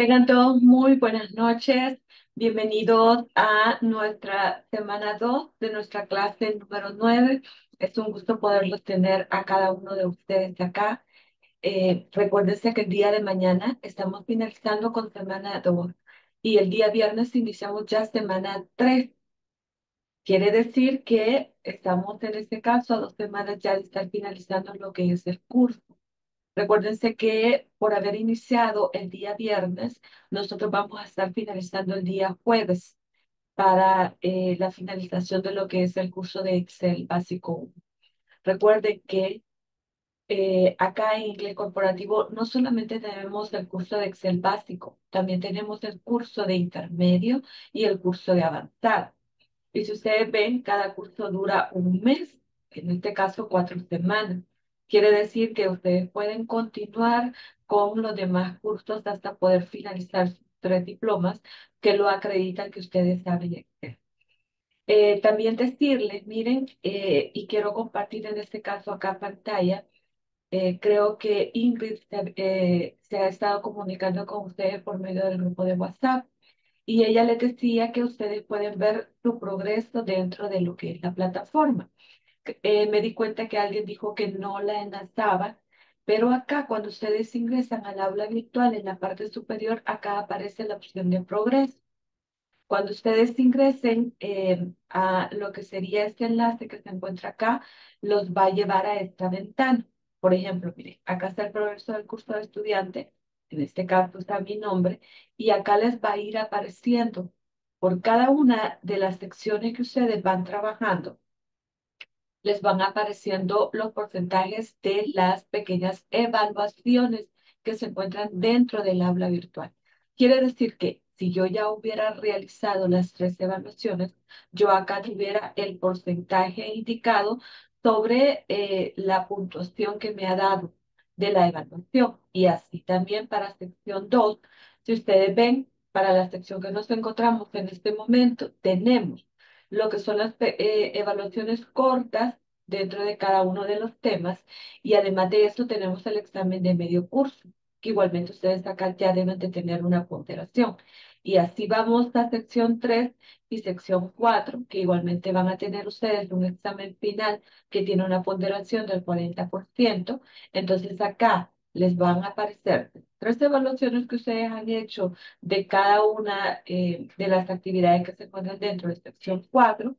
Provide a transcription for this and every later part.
Tengan todos muy buenas noches. Bienvenidos a nuestra semana 2 de nuestra clase número 9. Es un gusto poderlos tener a cada uno de ustedes acá. Eh, recuérdense que el día de mañana estamos finalizando con semana 2 y el día viernes iniciamos ya semana 3. Quiere decir que estamos en este caso a dos semanas ya de estar finalizando lo que es el curso. Recuérdense que por haber iniciado el día viernes, nosotros vamos a estar finalizando el día jueves para eh, la finalización de lo que es el curso de Excel básico 1. Recuerden que eh, acá en inglés corporativo no solamente tenemos el curso de Excel básico, también tenemos el curso de intermedio y el curso de avanzado. Y si ustedes ven, cada curso dura un mes, en este caso cuatro semanas. Quiere decir que ustedes pueden continuar con los demás cursos hasta poder finalizar sus tres diplomas que lo acreditan que ustedes saben eh, también decirles, miren, eh, y quiero compartir en este caso acá pantalla, eh, creo que Ingrid se ha estado comunicando con ustedes por medio del grupo de WhatsApp y ella les decía que ustedes pueden ver su progreso dentro de lo que es la plataforma. Eh, me di cuenta que alguien dijo que no la enlazaba, pero acá cuando ustedes ingresan al aula virtual en la parte superior, acá aparece la opción de progreso. Cuando ustedes ingresen eh, a lo que sería este enlace que se encuentra acá, los va a llevar a esta ventana. Por ejemplo, mire, acá está el progreso del curso de estudiante, en este caso está mi nombre, y acá les va a ir apareciendo por cada una de las secciones que ustedes van trabajando, les van apareciendo los porcentajes de las pequeñas evaluaciones que se encuentran dentro del aula virtual. Quiere decir que si yo ya hubiera realizado las tres evaluaciones, yo acá tuviera el porcentaje indicado sobre eh, la puntuación que me ha dado de la evaluación. Y así también para sección 2, si ustedes ven, para la sección que nos encontramos en este momento, tenemos lo que son las eh, evaluaciones cortas dentro de cada uno de los temas y además de esto tenemos el examen de medio curso, que igualmente ustedes acá ya deben de tener una ponderación. Y así vamos a sección 3 y sección 4, que igualmente van a tener ustedes un examen final que tiene una ponderación del 40%. Entonces acá les van a aparecer tres evaluaciones que ustedes han hecho de cada una eh, de las actividades que se encuentran dentro de sección 4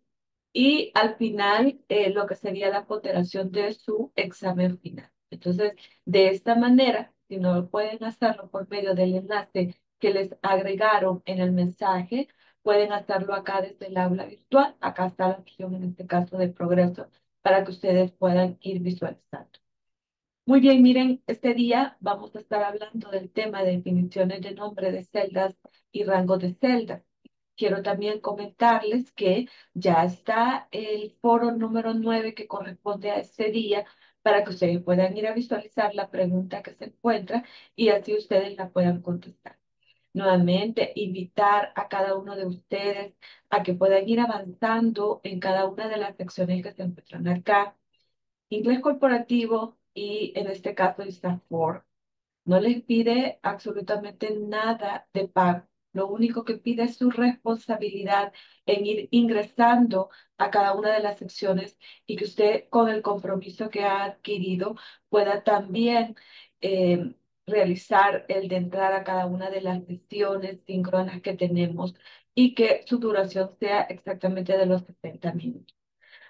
y al final eh, lo que sería la ponderación de su examen final. Entonces, de esta manera, si no pueden hacerlo por medio del enlace que les agregaron en el mensaje, pueden hacerlo acá desde el aula virtual. Acá está la opción en este caso de progreso para que ustedes puedan ir visualizando. Muy bien, miren, este día vamos a estar hablando del tema de definiciones de nombre de celdas y rango de celdas. Quiero también comentarles que ya está el foro número 9 que corresponde a este día para que ustedes puedan ir a visualizar la pregunta que se encuentra y así ustedes la puedan contestar. Nuevamente, invitar a cada uno de ustedes a que puedan ir avanzando en cada una de las secciones que se encuentran acá. Inglés corporativo y en este caso for No les pide absolutamente nada de pago. Lo único que pide es su responsabilidad en ir ingresando a cada una de las secciones y que usted con el compromiso que ha adquirido pueda también eh, realizar el de entrar a cada una de las sesiones síncronas que tenemos y que su duración sea exactamente de los 70 minutos.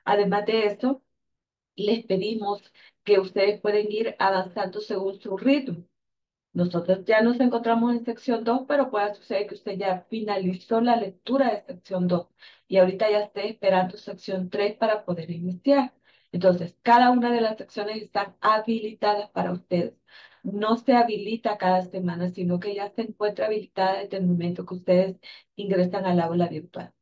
Además de eso, les pedimos que ustedes pueden ir avanzando según su ritmo. Nosotros ya nos encontramos en sección 2, pero puede suceder que usted ya finalizó la lectura de sección 2 y ahorita ya esté esperando sección 3 para poder iniciar. Entonces, cada una de las secciones están habilitadas para ustedes. No se habilita cada semana, sino que ya se encuentra habilitada desde el momento que ustedes ingresan al aula virtual.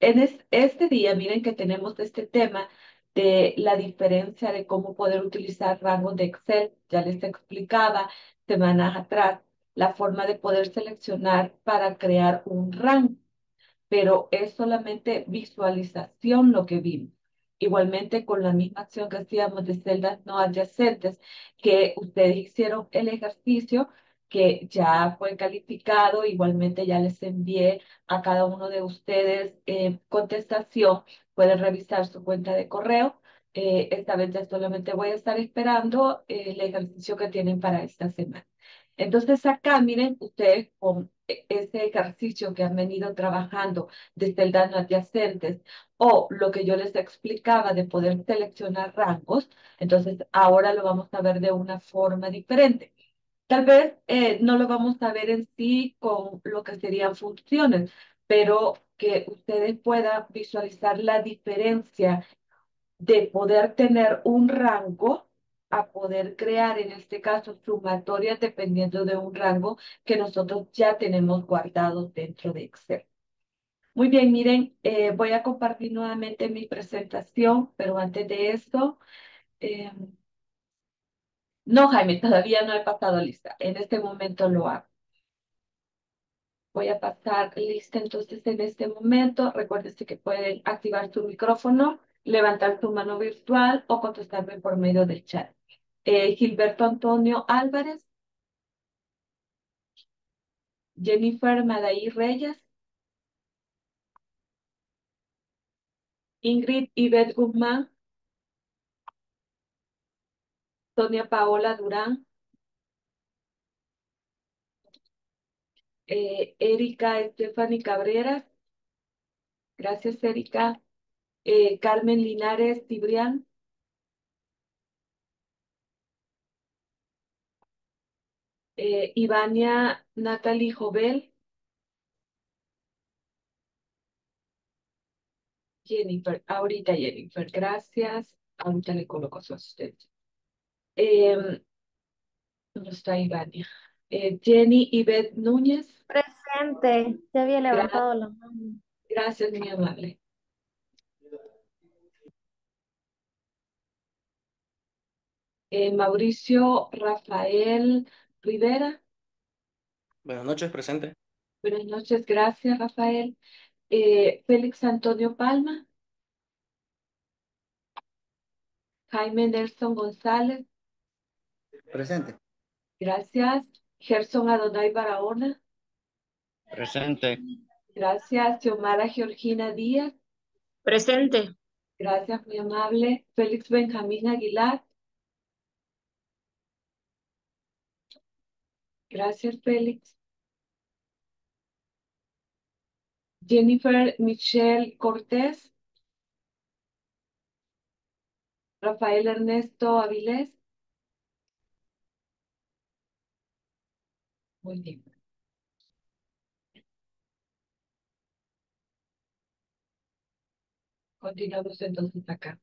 En este día, miren que tenemos este tema de la diferencia de cómo poder utilizar rangos de Excel. Ya les explicaba semanas atrás la forma de poder seleccionar para crear un rango, pero es solamente visualización lo que vimos. Igualmente con la misma acción que hacíamos de celdas no adyacentes, que ustedes hicieron el ejercicio que ya fue calificado. Igualmente ya les envié a cada uno de ustedes eh, contestación. Pueden revisar su cuenta de correo. Eh, esta vez ya solamente voy a estar esperando el ejercicio que tienen para esta semana. Entonces acá, miren, ustedes con ese ejercicio que han venido trabajando desde el daño adyacentes o lo que yo les explicaba de poder seleccionar rangos, entonces ahora lo vamos a ver de una forma diferente. Tal vez eh, no lo vamos a ver en sí con lo que serían funciones, pero que ustedes puedan visualizar la diferencia de poder tener un rango a poder crear, en este caso, sumatorias dependiendo de un rango que nosotros ya tenemos guardado dentro de Excel. Muy bien, miren, eh, voy a compartir nuevamente mi presentación, pero antes de eso, eh, no, Jaime, todavía no he pasado lista. En este momento lo hago. Voy a pasar lista entonces en este momento. Recuérdense que pueden activar su micrófono, levantar su mano virtual o contestarme por medio del chat. Eh, Gilberto Antonio Álvarez. Jennifer Madaí Reyes. Ingrid Yvette Guzmán. Sonia Paola Durán. Eh, Erika Stephanie Cabrera. Gracias, Erika. Eh, Carmen Linares Cibrián. Eh, Ivania Natalie Jovel. Jennifer, ahorita Jennifer, gracias. Ahorita le coloco su asistente. Eh, ¿Dónde está Ivania? Eh, Jenny Yvette Núñez. Presente, ya había levantado la mano. Gracias, mi amable. Eh, Mauricio Rafael Rivera. Buenas noches, presente. Buenas noches, gracias, Rafael. Eh, Félix Antonio Palma. Jaime Nelson González. Presente. Gracias. Gerson Adonai Barahona. Presente. Gracias. Xiomara Georgina Díaz. Presente. Gracias, muy amable. Félix Benjamín Aguilar. Gracias, Félix. Jennifer Michelle Cortés. Rafael Ernesto Avilés. Muy bien. Continuamos entonces acá.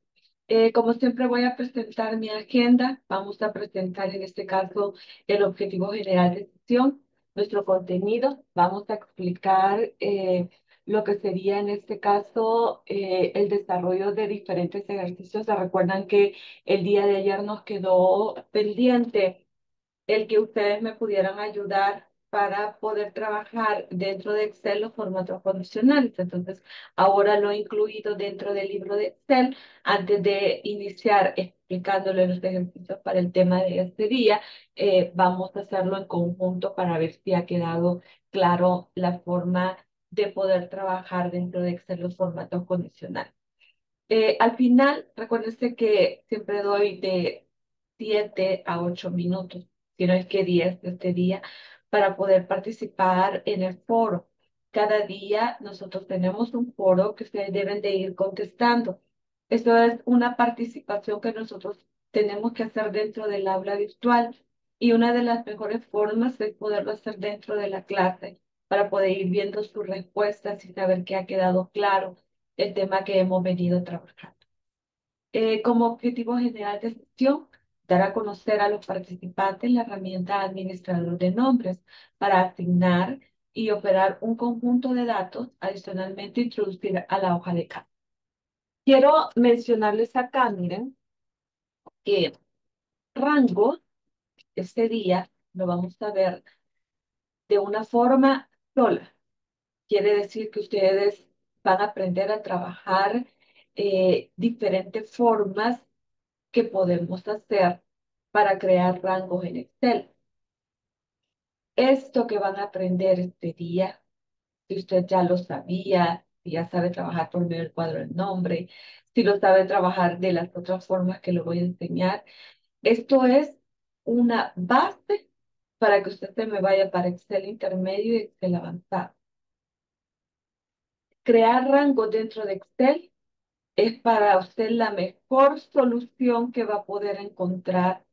Eh, como siempre voy a presentar mi agenda. Vamos a presentar en este caso el objetivo general de sesión, nuestro contenido. Vamos a explicar eh, lo que sería en este caso eh, el desarrollo de diferentes ejercicios. Se recuerdan que el día de ayer nos quedó pendiente el que ustedes me pudieran ayudar para poder trabajar dentro de Excel los formatos condicionales. Entonces, ahora lo he incluido dentro del libro de Excel. Antes de iniciar explicándole los ejercicios para el tema de este día, eh, vamos a hacerlo en conjunto para ver si ha quedado claro la forma de poder trabajar dentro de Excel los formatos condicionales. Eh, al final, recuérdense que siempre doy de 7 a 8 minutos, si no es que 10 de este día, para poder participar en el foro. Cada día nosotros tenemos un foro que ustedes deben de ir contestando. Esto es una participación que nosotros tenemos que hacer dentro del aula virtual y una de las mejores formas es poderlo hacer dentro de la clase para poder ir viendo sus respuestas y saber que ha quedado claro el tema que hemos venido trabajando. Eh, como objetivo general de sesión, dar a conocer a los participantes la herramienta administrador de nombres para asignar y operar un conjunto de datos, adicionalmente introducir a la hoja de cálculo. Quiero mencionarles acá, miren, que rango, este día lo vamos a ver de una forma sola. Quiere decir que ustedes van a aprender a trabajar eh, diferentes formas que podemos hacer para crear rangos en Excel. esto que van a aprender este día, si usted ya lo sabía, si ya sabe trabajar por medio del cuadro del nombre, si lo sabe trabajar de las otras formas que le voy a enseñar, esto es una base para que usted se me vaya para Excel intermedio y Excel avanzado. Crear rangos dentro de Excel es para usted la mejor solución que va a poder encontrar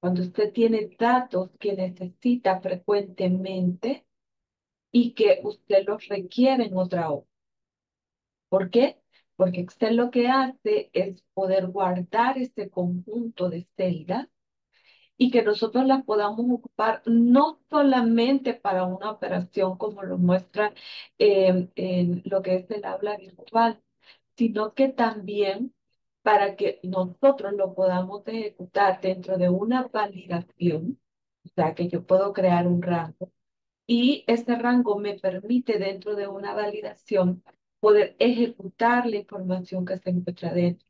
cuando usted tiene datos que necesita frecuentemente y que usted los requiere en otra obra. ¿Por qué? Porque Excel lo que hace es poder guardar este conjunto de celdas y que nosotros las podamos ocupar no solamente para una operación como lo muestra eh, en lo que es el habla virtual, sino que también para que nosotros lo podamos ejecutar dentro de una validación, o sea, que yo puedo crear un rango y este rango me permite dentro de una validación poder ejecutar la información que se encuentra dentro.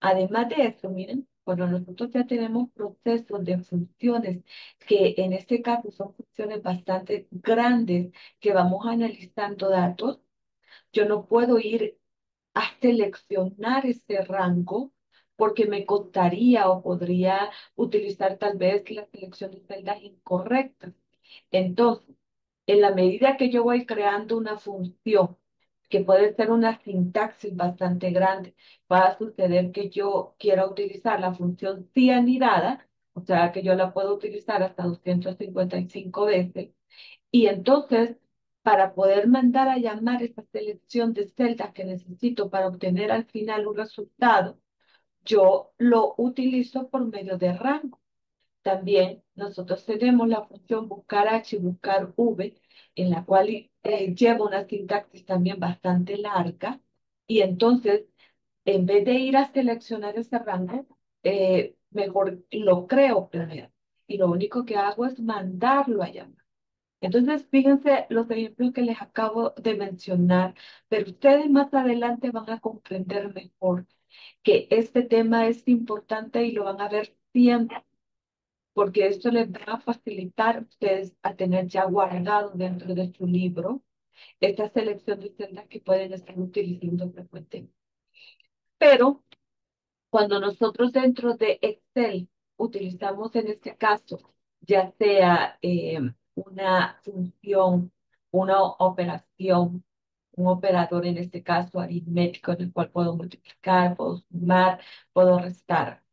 Además de eso, miren, cuando nosotros ya tenemos procesos de funciones, que en este caso son funciones bastante grandes, que vamos analizando datos, yo no puedo ir a seleccionar ese rango porque me contaría o podría utilizar tal vez la selección de celdas incorrectas. Entonces, en la medida que yo voy creando una función que puede ser una sintaxis bastante grande, va a suceder que yo quiera utilizar la función cianidada, o sea, que yo la puedo utilizar hasta 255 veces, y entonces para poder mandar a llamar esa selección de celdas que necesito para obtener al final un resultado, yo lo utilizo por medio de rango. También nosotros tenemos la función buscar H y buscar V, en la cual eh, lleva una sintaxis también bastante larga, y entonces, en vez de ir a seleccionar ese rango, eh, mejor lo creo primero. Y lo único que hago es mandarlo a llamar. Entonces, fíjense los ejemplos que les acabo de mencionar, pero ustedes más adelante van a comprender mejor que este tema es importante y lo van a ver siempre, porque esto les va a facilitar a ustedes a tener ya guardado dentro de su libro esta selección de celdas que pueden estar utilizando frecuentemente. Pero cuando nosotros dentro de Excel utilizamos en este caso, ya sea eh, una función, una operación, un operador en este caso aritmético en el cual puedo multiplicar, puedo sumar, puedo restar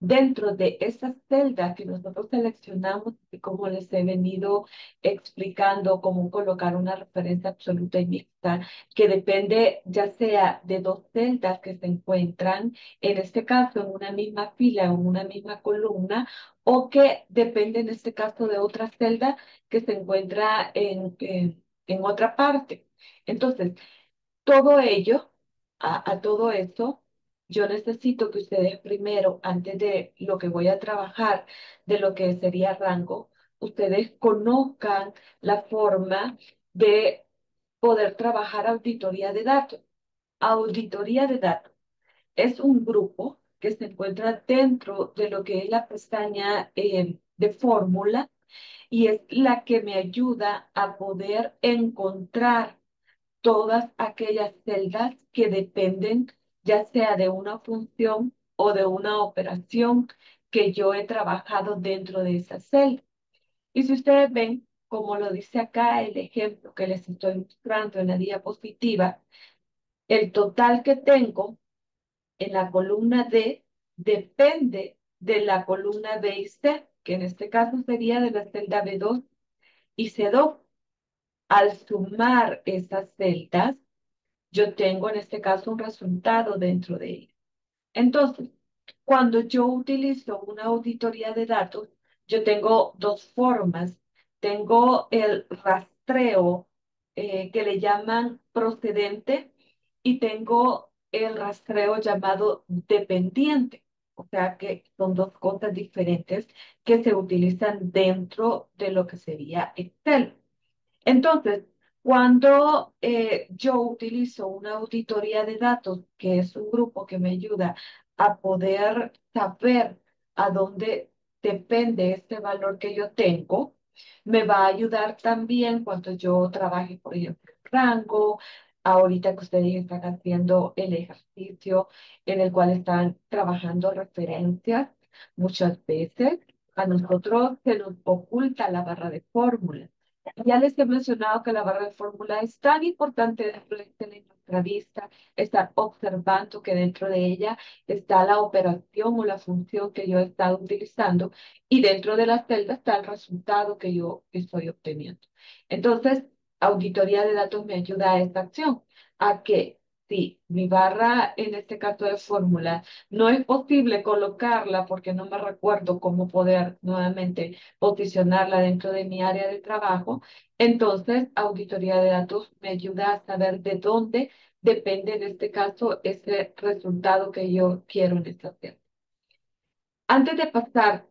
dentro de esas celdas que nosotros seleccionamos, y como les he venido explicando, cómo colocar una referencia absoluta y mixta, que depende ya sea de dos celdas que se encuentran, en este caso en una misma fila, en una misma columna, o que depende en este caso de otra celda que se encuentra en, en, otra parte. Entonces, todo ello, a todo eso, yo necesito que ustedes primero, antes de lo que voy a trabajar, de lo que sería rango, ustedes conozcan la forma de poder trabajar auditoría de datos. Auditoría de datos es un grupo que se encuentra dentro de lo que es la pestaña eh, de fórmula y es la que me ayuda a poder encontrar todas aquellas celdas que dependen ya sea de una función o de una operación que yo he trabajado dentro de esa celda. Y si ustedes ven, como lo dice acá el ejemplo que les estoy mostrando en la diapositiva, el total que tengo en la columna D depende de la columna B y C, que en este caso sería de la celda B2 y C2. Al sumar esas celdas, yo tengo en este caso un resultado dentro de ella. Entonces, cuando yo utilizo una auditoría de datos, yo tengo dos formas. Tengo el rastreo eh, que le llaman procedente y tengo el rastreo llamado dependiente. O sea que son dos cosas diferentes que se utilizan dentro de lo que sería Excel. Entonces, cuando eh, yo utilizo una auditoría de datos, que es un grupo que me ayuda a poder saber a dónde depende este valor que yo tengo, Me va a ayudar también cuando yo trabaje, por ejemplo, rango, ahorita que ustedes están haciendo el ejercicio en el cual están trabajando referencias, muchas veces a nosotros se nos oculta la barra de fórmula. Ya les he mencionado que la barra de fórmula es tan importante dentro de nuestra vista, estar observando que dentro de ella está la operación o la función que yo he estado utilizando y dentro de la celda está el resultado que yo estoy obteniendo. Entonces, auditoría de datos me ayuda a esta acción, a que si mi barra en este caso de fórmula no es posible colocarla porque no me recuerdo cómo poder nuevamente posicionarla dentro de mi área de trabajo, entonces auditoría de datos me ayuda a saber de dónde depende en este caso ese resultado que yo quiero en esta celda. Antes de pasar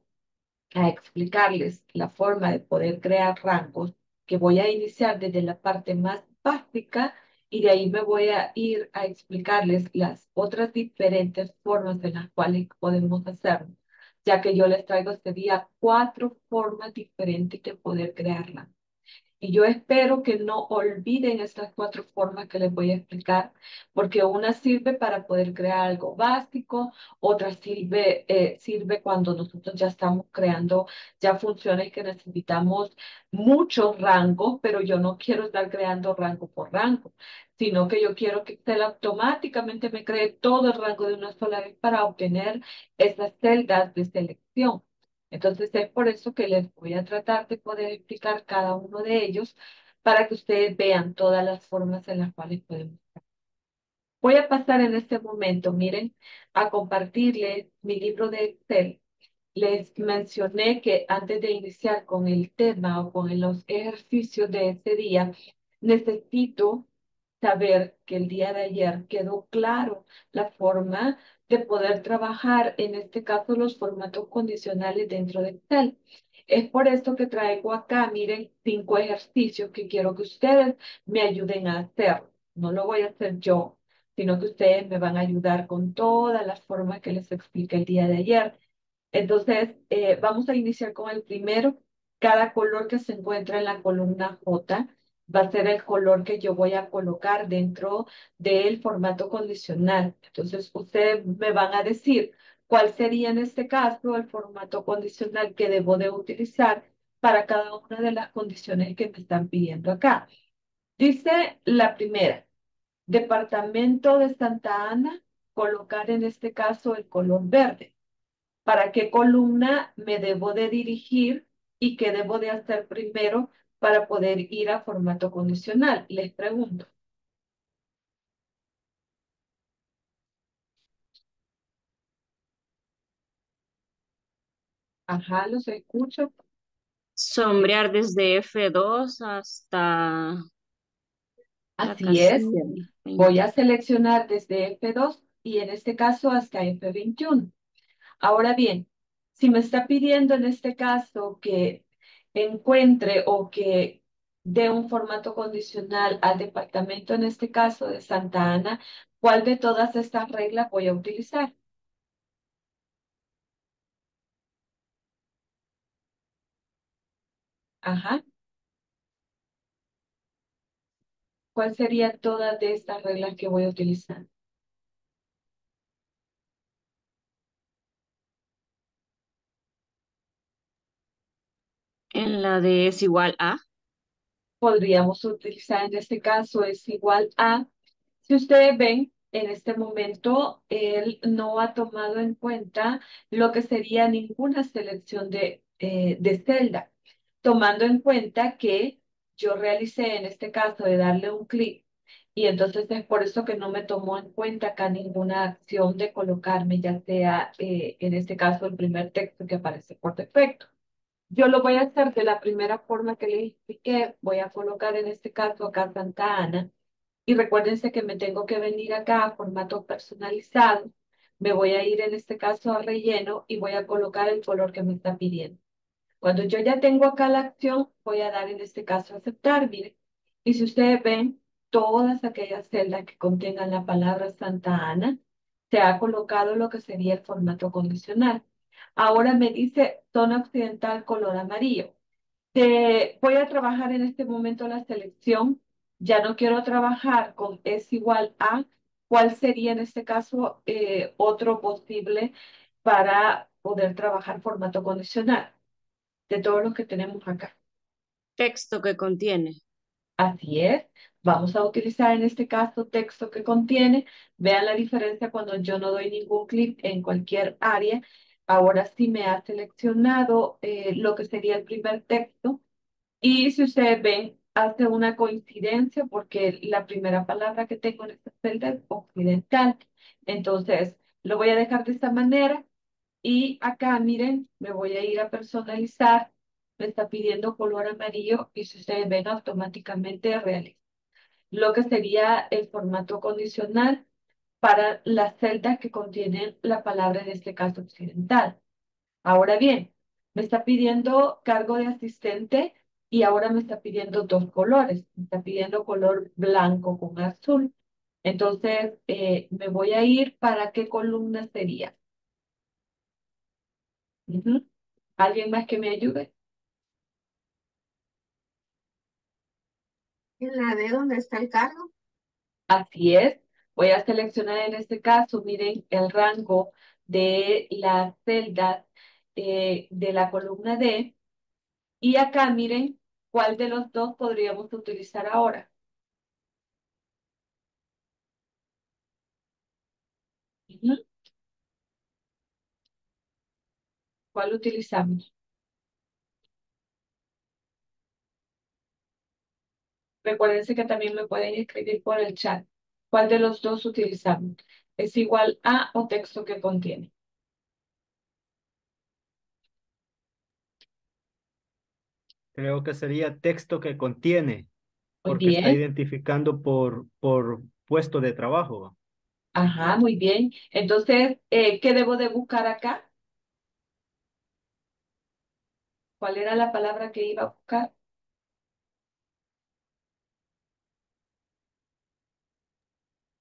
a explicarles la forma de poder crear rangos, que voy a iniciar desde la parte más básica y de ahí me voy a ir a explicarles las otras diferentes formas en las cuales podemos hacerlo, ya que yo les traigo este día cuatro formas diferentes de poder crearla. Y yo espero que no olviden estas cuatro formas que les voy a explicar, porque una sirve para poder crear algo básico, otra sirve, eh, sirve cuando nosotros ya estamos creando ya funciones que necesitamos muchos rangos, pero yo no quiero estar creando rango por rango, sino que yo quiero que Excel automáticamente me cree todo el rango de una sola vez para obtener esas celdas de selección. Entonces es por eso que les voy a tratar de poder explicar cada uno de ellos para que ustedes vean todas las formas en las cuales podemos. Voy a pasar en este momento, miren, a compartirles mi libro de Excel. Les mencioné que antes de iniciar con el tema o con los ejercicios de este día, necesito saber que el día de ayer quedó claro la forma de poder trabajar, en este caso, los formatos condicionales dentro de Excel. Es por esto que traigo acá, miren, cinco ejercicios que quiero que ustedes me ayuden a hacer. No lo voy a hacer yo, sino que ustedes me van a ayudar con todas las formas que les expliqué el día de ayer. Entonces, eh, vamos a iniciar con el primero. Cada color que se encuentra en la columna J va a ser el color que yo voy a colocar dentro del formato condicional. Entonces, ustedes me van a decir cuál sería en este caso el formato condicional que debo de utilizar para cada una de las condiciones que me están pidiendo acá. Dice la primera, Departamento de Santa Ana, colocar en este caso el color verde. ¿Para qué columna me debo de dirigir y qué debo de hacer primero para poder ir a formato condicional? Les pregunto. Ajá, los escucho. Sombrear desde F2 hasta... Así es. Voy a seleccionar desde F2 y en este caso hasta F21. Ahora bien, si me está pidiendo en este caso que encuentre o que dé un formato condicional al departamento, en este caso de Santa Ana, ¿cuál de todas estas reglas voy a utilizar? Ajá. ¿Cuál sería todas de estas reglas que voy a utilizar? En la de es igual a. Podríamos utilizar en este caso es igual a. Si ustedes ven, en este momento él no ha tomado en cuenta lo que sería ninguna selección de, eh, de celda, tomando en cuenta que yo realicé en este caso de darle un clic y entonces es por eso que no me tomó en cuenta acá ninguna acción de colocarme, ya sea eh, en este caso el primer texto que aparece por defecto. Yo lo voy a hacer de la primera forma que le expliqué. Voy a colocar en este caso acá Santa Ana. Y recuérdense que me tengo que venir acá a formato personalizado. Me voy a ir en este caso a relleno y voy a colocar el color que me está pidiendo. Cuando yo ya tengo acá la acción, voy a dar en este caso aceptar, miren. Y si ustedes ven, todas aquellas celdas que contengan la palabra Santa Ana, se ha colocado lo que sería el formato condicional. Ahora me dice zona occidental color amarillo. te voy a trabajar en este momento la selección. Ya no quiero trabajar con es igual a. ¿Cuál sería en este caso eh, otro posible para poder trabajar formato condicional de todos los que tenemos acá? Texto que contiene. Así es. Vamos a utilizar en este caso texto que contiene. Vean la diferencia cuando yo no doy ningún clic en cualquier área. Ahora sí me ha seleccionado eh, lo que sería el primer texto. Y si ustedes ven, hace una coincidencia porque la primera palabra que tengo en esta celda es occidental. Entonces, lo voy a dejar de esta manera. Y acá, miren, me voy a ir a personalizar me está pidiendo color amarillo y si ustedes ven automáticamente realiza. Lo que sería el formato condicional para las celdas que contienen la palabra, en este caso occidental. Ahora bien, me está pidiendo cargo de asistente y ahora me está pidiendo dos colores. Me está pidiendo color blanco con azul. Entonces, eh, me voy a ir para qué columna sería. ¿Alguien más que me ayude? En la D donde está el cargo. Así es. Voy a seleccionar en este caso, miren, el rango de las celdas eh, de la columna D. Y acá, miren, cuál de los dos podríamos utilizar ahora. ¿Cuál utilizamos? Recuérdense que también me pueden escribir por el chat. ¿Cuál de los dos utilizamos? ¿Es igual a o texto que contiene? Creo que sería texto que contiene. Porque bien. está identificando por, por puesto de trabajo. Ajá, muy bien. Entonces, eh, ¿qué debo de buscar acá? ¿Cuál era la palabra que iba a buscar?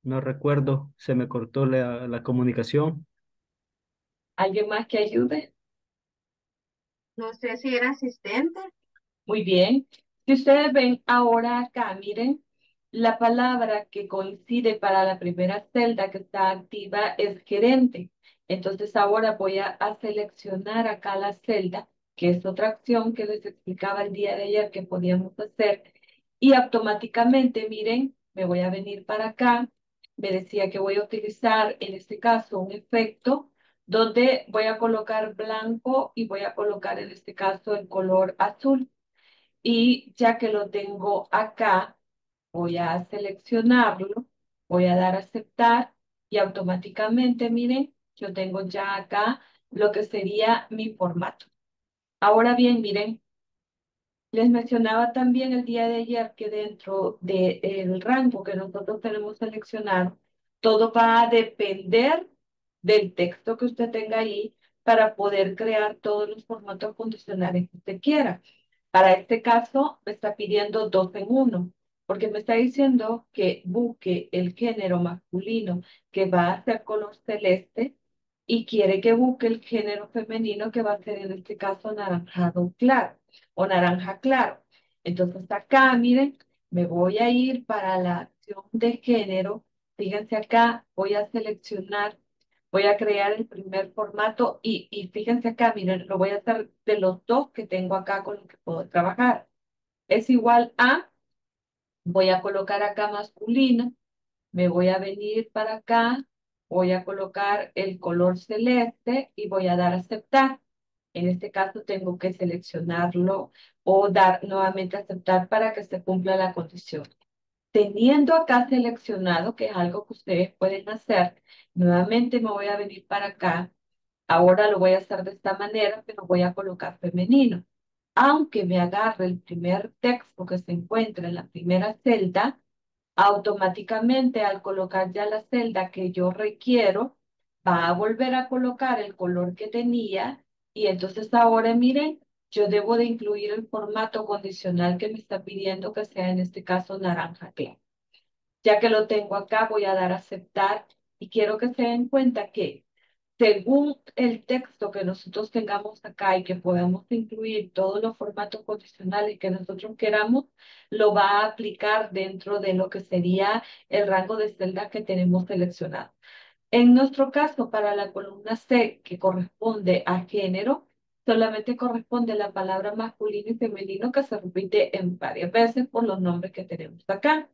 No recuerdo, se me cortó la, la comunicación. ¿Alguien más que ayude? No sé si era asistente. Muy bien. Si ustedes ven ahora acá, miren, la palabra que coincide para la primera celda que está activa es gerente. Entonces ahora voy a, a seleccionar acá la celda, que es otra acción que les explicaba el día de ayer que podíamos hacer. Y automáticamente, miren, me voy a venir para acá. Me decía que voy a utilizar en este caso un efecto donde voy a colocar blanco y voy a colocar en este caso el color azul. Y ya que lo tengo acá, voy a seleccionarlo, voy a dar a aceptar y automáticamente, miren, yo tengo ya acá lo que sería mi formato. Ahora bien, miren, les mencionaba también el día de ayer que dentro del rango que nosotros tenemos seleccionado, todo va a depender del texto que usted tenga ahí para poder crear todos los formatos condicionales que usted quiera. Para este caso, me está pidiendo dos en uno, porque me está diciendo que busque el género masculino que va a ser color celeste y quiere que busque el género femenino que va a ser en este caso anaranjado claro o naranja claro. Entonces acá, miren, me voy a ir para la acción de género. Fíjense acá, voy a seleccionar, voy a crear el primer formato y, y fíjense acá, miren, lo voy a hacer de los dos que tengo acá con los que puedo trabajar. Es igual a, voy a colocar acá masculino, me voy a venir para acá, voy a colocar el color celeste y voy a dar aceptar. En este caso tengo que seleccionarlo o dar nuevamente aceptar para que se cumpla la condición. Teniendo acá seleccionado, que es algo que ustedes pueden hacer, nuevamente me voy a venir para acá. Ahora lo voy a hacer de esta manera, pero voy a colocar femenino. Aunque me agarre el primer texto que se encuentra en la primera celda, automáticamente al colocar ya la celda que yo requiero, va a volver a colocar el color que tenía y entonces ahora miren, yo debo de incluir el formato condicional que me está pidiendo que sea en este caso naranja claro. Ya que lo tengo acá, voy a dar aceptar y quiero que se den cuenta que según el texto que nosotros tengamos acá y que podamos incluir todos los formatos condicionales que nosotros queramos, lo va a aplicar dentro de lo que sería el rango de celdas que tenemos seleccionado. En nuestro caso, para la columna C, que corresponde a género, solamente corresponde la palabra masculino y femenino que se repite en varias veces por los nombres que tenemos acá.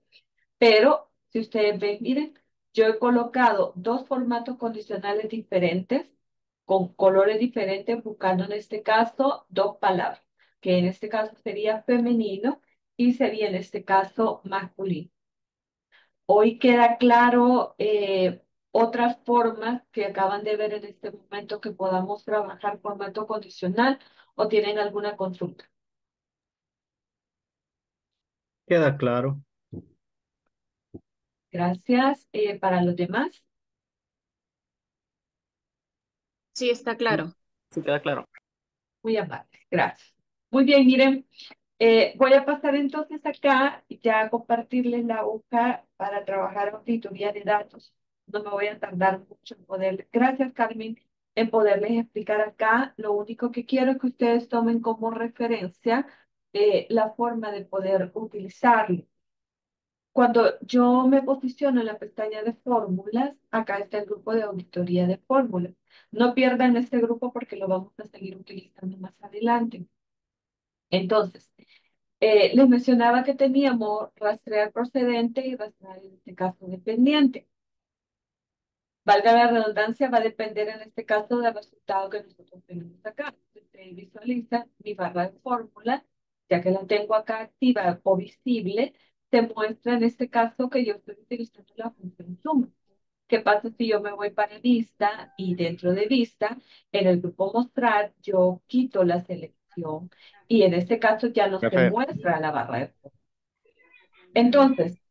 Pero, si ustedes ven, miren, yo he colocado dos formatos condicionales diferentes con colores diferentes, buscando en este caso dos palabras, que en este caso sería femenino y sería en este caso masculino. Hoy queda claro eh, otras formas que acaban de ver en este momento que podamos trabajar formato condicional o tienen alguna consulta. Queda claro. Gracias. Eh, para los demás. Sí, está claro. Sí, queda claro. Muy amable. Gracias. Muy bien, miren, eh, voy a pasar entonces acá ya a compartirles la hoja para trabajar auditoría de datos. No me voy a tardar mucho en poder, gracias Carmen, en poderles explicar acá. Lo único que quiero es que ustedes tomen como referencia eh, la forma de poder utilizarlo. Cuando yo me posiciono en la pestaña de fórmulas, acá está el grupo de auditoría de fórmulas. No pierdan este grupo porque lo vamos a seguir utilizando más adelante. Entonces, eh, les mencionaba que teníamos rastrear procedente y rastrear en este caso dependiente. Valga la redundancia, va a depender en este caso del resultado que nosotros tenemos acá. Usted visualiza mi barra de fórmula, ya que la tengo acá activa o visible, te muestra en este caso que yo estoy utilizando la función suma. ¿Qué pasa si yo me voy para vista y dentro de vista, en el grupo mostrar, yo quito la selección y en este caso ya no se muestra la barra de fórmula? Entonces,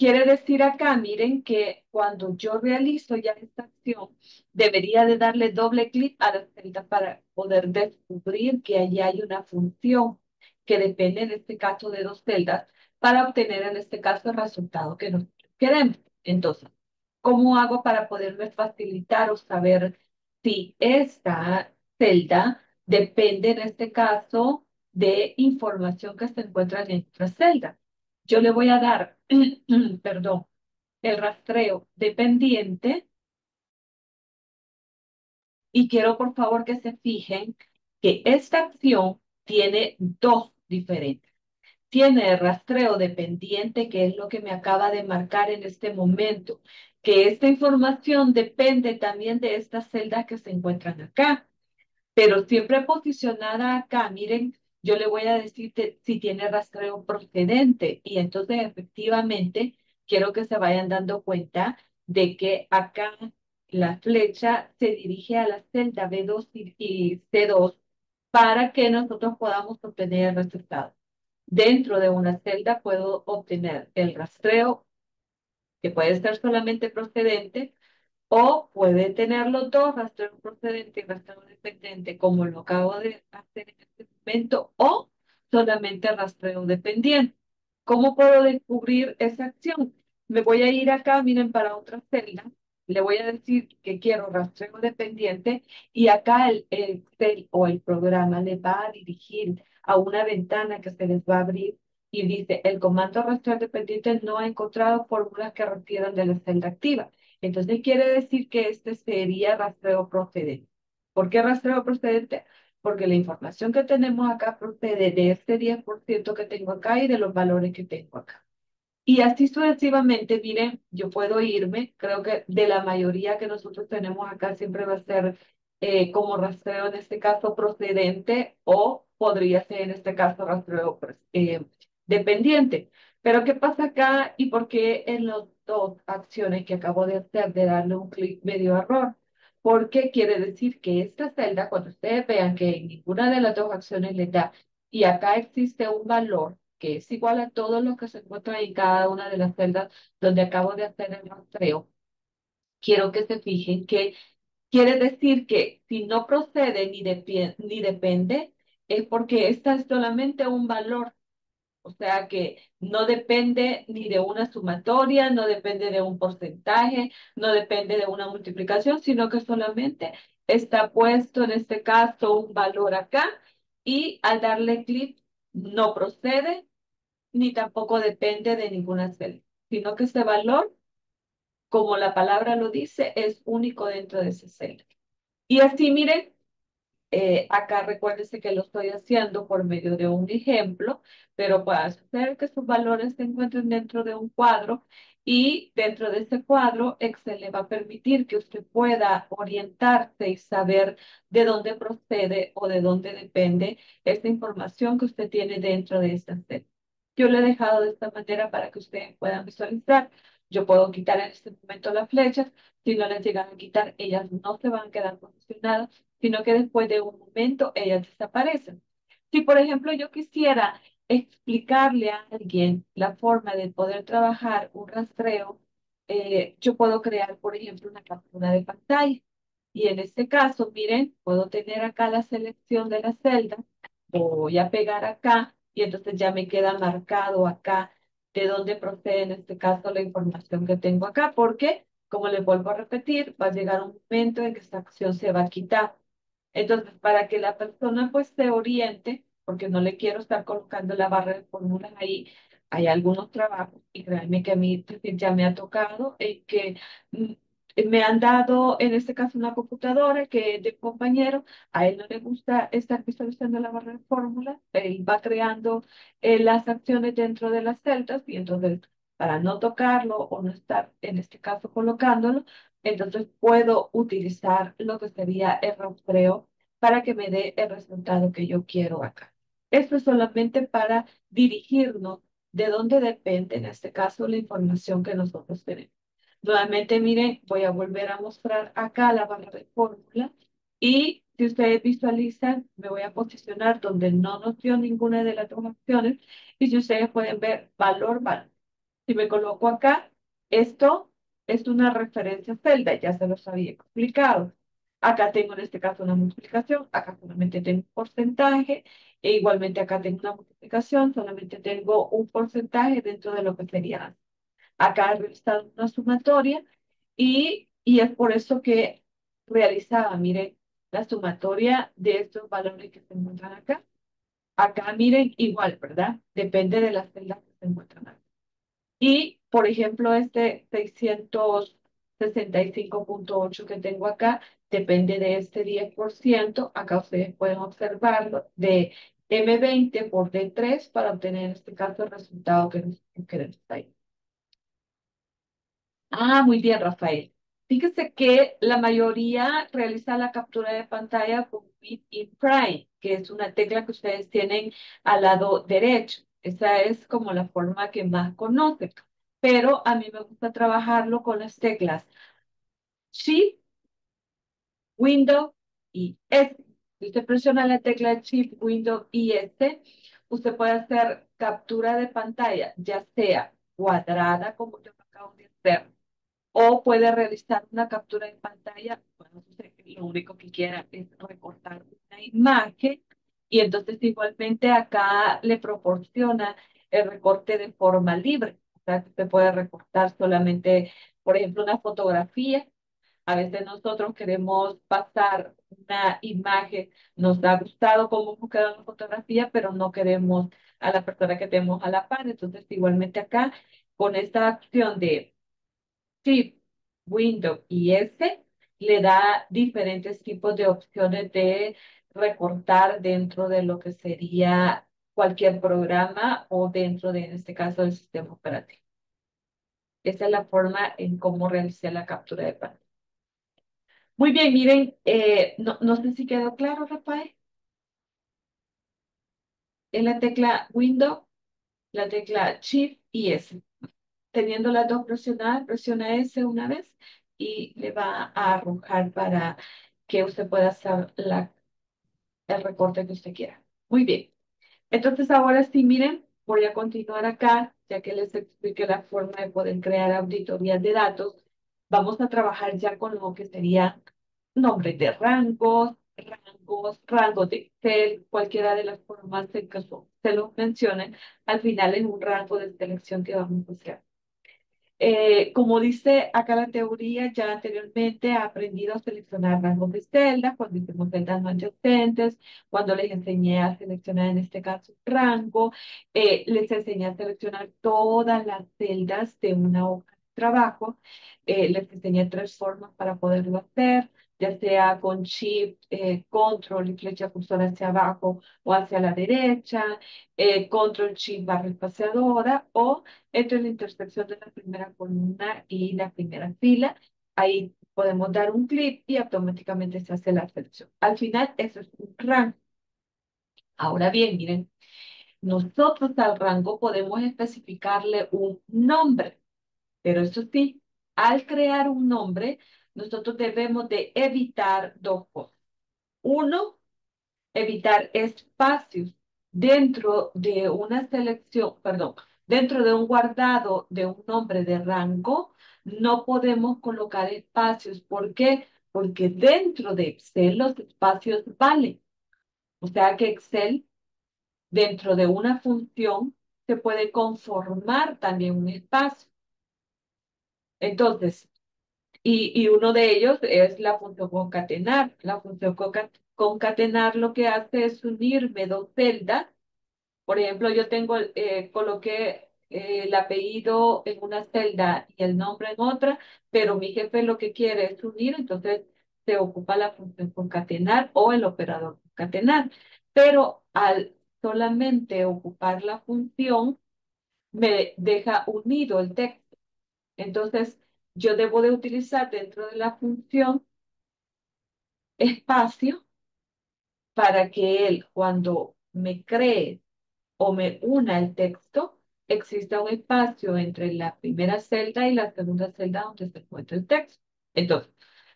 quiere decir acá, miren que cuando yo realizo ya esta acción, debería de darle doble clic a la celda para poder descubrir que allí hay una función que depende en este caso de dos celdas para obtener en este caso el resultado que nos queremos. Entonces, ¿cómo hago para poderme facilitar o saber si esta celda depende en este caso de información que se encuentra en nuestra celda? Yo le voy a dar, perdón, el rastreo dependiente y quiero por favor que se fijen que esta acción tiene dos diferentes. Tiene rastreo dependiente, que es lo que me acaba de marcar en este momento, que esta información depende también de estas celdas que se encuentran acá, pero siempre posicionada acá, miren, yo le voy a decir si tiene rastreo procedente y entonces efectivamente quiero que se vayan dando cuenta de que acá la flecha se dirige a la celda B2 y C2 para que nosotros podamos obtener el resultado. Dentro de una celda puedo obtener el rastreo, que puede ser solamente procedente, o puede tener los dos, rastreo procedente y rastreo dependiente, como lo acabo de hacer en este momento, o solamente rastreo dependiente. ¿Cómo puedo descubrir esa acción? Me voy a ir acá, miren, para otra celda, le voy a decir que quiero rastreo dependiente y acá el Excel o el programa le va a dirigir a una ventana que se les va a abrir y dice, el comando rastrear dependiente no ha encontrado fórmulas que refieran de la celda activa. Entonces quiere decir que este sería rastreo procedente. ¿Por qué rastreo procedente? Porque la información que tenemos acá procede de este 10% que tengo acá y de los valores que tengo acá. Y así sucesivamente, miren, yo puedo irme, creo que de la mayoría que nosotros tenemos acá siempre va a ser eh, como rastreo en este caso procedente o podría ser en este caso rastreo pues, eh, dependiente. Pero ¿qué pasa acá y por qué en las dos acciones que acabo de hacer de darle un clic medio error? Porque quiere decir que esta celda, cuando ustedes vean que en ninguna de las dos acciones le da y acá existe un valor que es igual a todo lo que se encuentra en cada una de las celdas donde acabo de hacer el rastreo, quiero que se fijen que quiere decir que si no procede ni, ni depende, es porque esta es solamente un valor O sea que no depende ni de una sumatoria, no depende de un porcentaje, no depende de una multiplicación, sino que solamente está puesto en este caso un valor acá y al darle clic no procede ni tampoco depende de ninguna celda, sino que este valor, como la palabra lo dice, es único dentro de esa celda. Y así, miren, eh, acá recuérdense que lo estoy haciendo por medio de un ejemplo, pero puede hacer que sus valores se encuentren dentro de un cuadro y dentro de ese cuadro Excel le va a permitir que usted pueda orientarse y saber de dónde procede o de dónde depende esta información que usted tiene dentro de esta celda. Yo lo he dejado de esta manera para que ustedes puedan visualizar. Yo puedo quitar en este momento las flechas. Si no las llegan a quitar, ellas no se van a quedar posicionadas sino que después de un momento ellas desaparecen. Si, por ejemplo, yo quisiera explicarle a alguien la forma de poder trabajar un rastreo, eh, yo puedo crear, por ejemplo, una captura de pantalla. Y en este caso, miren, puedo tener acá la selección de la celda, voy a pegar acá y entonces ya me queda marcado acá de dónde procede en este caso la información que tengo acá, porque, como les vuelvo a repetir, va a llegar un momento en que esta acción se va a quitar. Entonces, para que la persona pues se oriente, porque no le quiero estar colocando la barra de fórmulas ahí, hay algunos trabajos, y créanme que a mí ya me ha tocado, en que mm, me han dado, en este caso, una computadora que de compañero, a él no le gusta estar visualizando la barra de fórmulas, él va creando eh, las acciones dentro de las celdas, y entonces, para no tocarlo o no estar, en este caso, colocándolo, entonces puedo utilizar lo que sería el rastreo para que me dé el resultado que yo quiero acá. Esto es solamente para dirigirnos de dónde depende, en este caso, la información que nosotros tenemos. Nuevamente, miren, voy a volver a mostrar acá la barra de fórmula y si ustedes visualizan, me voy a posicionar donde no nos dio ninguna de las dos opciones y si ustedes pueden ver valor, valor. Si me coloco acá, esto es una referencia celda, ya se los había explicado. Acá tengo en este caso una multiplicación, acá solamente tengo un porcentaje, e igualmente acá tengo una multiplicación, solamente tengo un porcentaje dentro de lo que sería. Acá he realizado una sumatoria y, y es por eso que realizaba, mire, la sumatoria de estos valores que se encuentran acá. Acá, miren, igual, ¿verdad? Depende de las celdas que se encuentran acá. Y, por ejemplo, este 665.8 que tengo acá depende de este 10%. Acá ustedes pueden observarlo de M20 por D3 para obtener en este caso el resultado que queremos ahí. Ah, muy bien, Rafael. Fíjese que la mayoría realiza la captura de pantalla con Bit in Prime, que es una tecla que ustedes tienen al lado derecho. Esa es como la forma que más conocen. Pero a mí me gusta trabajarlo con las teclas Shift, Windows y S. Si usted presiona la tecla Shift, Windows y S, usted puede hacer captura de pantalla, ya sea cuadrada, como yo acabo de hacer, o puede realizar una captura de pantalla, bueno, lo único que quiera es recortar una imagen y entonces igualmente acá le proporciona el recorte de forma libre. Se puede recortar solamente, por ejemplo, una fotografía. A veces nosotros queremos pasar una imagen, nos ha gustado cómo hemos quedado la fotografía, pero no queremos a la persona que tenemos a la par. Entonces, igualmente acá, con esta acción de Shift, Windows y S, le da diferentes tipos de opciones de recortar dentro de lo que sería cualquier programa o dentro de, en este caso, el sistema operativo. Esa es la forma en cómo realicé la captura de pantalla. Muy bien, miren, eh, no, no sé si quedó claro, Rafael. En la tecla Windows, la tecla Shift y S. Teniendo las dos presionadas, presiona S una vez y le va a arrojar para que usted pueda hacer la el recorte que usted quiera. Muy bien. Entonces, ahora sí, miren, voy a continuar acá, ya que les expliqué la forma de poder crear auditorías de datos. Vamos a trabajar ya con lo que sería nombres de rangos, rangos rangos, de Excel, cualquiera de las formas en que se los mencionen, al final es un rango de selección que vamos a hacer. Eh, como dice acá la teoría, ya anteriormente he aprendido a seleccionar rangos de celdas, cuando hicimos celdas no adyacentes, cuando les enseñé a seleccionar en este caso rango, eh, les enseñé a seleccionar todas las celdas de una hoja de trabajo, eh, les enseñé tres formas para poderlo hacer, ya sea con Shift, Control y flecha cursor hacia abajo o hacia la derecha, Control Shift barra espaciadora o entre la intersección de la primera columna y la primera fila. Ahí podemos dar un clic y automáticamente se hace la selección. Al final, eso es un rango. Ahora bien, miren, nosotros al rango podemos especificarle un nombre, pero eso sí, al crear un nombre, nosotros debemos de evitar dos cosas. Uno, evitar espacios dentro de una selección, perdón, dentro de un guardado de un nombre de rango, no podemos colocar espacios. ¿Por qué? Porque dentro de Excel los espacios valen. O sea que Excel, dentro de una función, se puede conformar también un espacio. Entonces, y, uno de ellos es la función concatenar. La función concatenar lo que hace es unirme dos celdas. Por ejemplo, yo tengo, eh, coloqué eh, el apellido en una celda y el nombre en otra, pero mi jefe lo que quiere es unir, entonces se ocupa la función concatenar o el operador concatenar. Pero al solamente ocupar la función, me deja unido el texto. Entonces, yo debo de utilizar dentro de la función espacio para que él cuando me cree o me una el texto, exista un espacio entre la primera celda y la segunda celda donde se encuentra el texto. Entonces,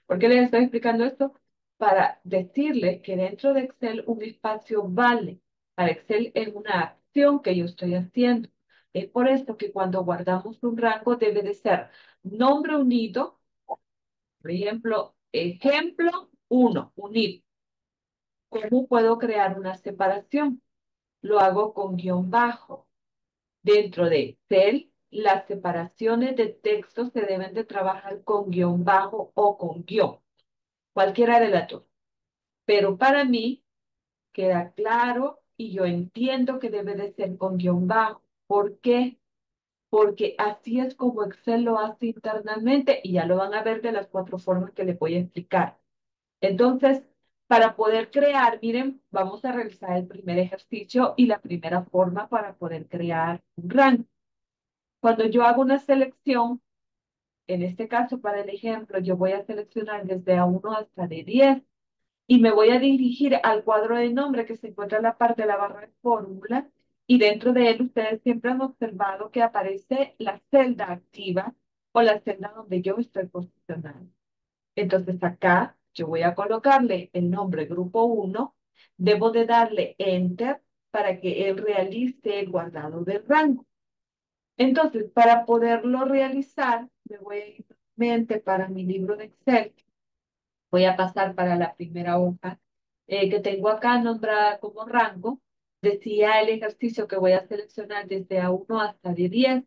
¿por qué les estoy explicando esto? Para decirle que dentro de Excel un espacio vale. Para Excel es una acción que yo estoy haciendo. Es por esto que cuando guardamos un rango debe de ser nombre unido, por ejemplo, ejemplo 1, unir. ¿Cómo puedo crear una separación? Lo hago con guion bajo. Dentro de Excel, las separaciones de texto se deben de trabajar con guion bajo o con guion, cualquiera de las dos. Pero para mí queda claro y yo entiendo que debe de ser con guion bajo. ¿Por qué? Porque así es como Excel lo hace internamente y ya lo van a ver de las cuatro formas que les voy a explicar. Entonces, para poder crear, miren, vamos a realizar el primer ejercicio y la primera forma para poder crear un rango. Cuando yo hago una selección, en este caso, para el ejemplo, yo voy a seleccionar desde A1 hasta D10 y me voy a dirigir al cuadro de nombre que se encuentra en la parte de la barra de fórmula y dentro de él ustedes siempre han observado que aparece la celda activa o la celda donde yo estoy posicionando. Entonces acá yo voy a colocarle el nombre grupo 1, debo de darle enter para que él realice el guardado del rango. Entonces, para poderlo realizar, me voy a ir para mi libro de Excel. Voy a pasar para la primera hoja eh, que tengo acá nombrada como rango. Decía el ejercicio que voy a seleccionar desde A1 hasta D10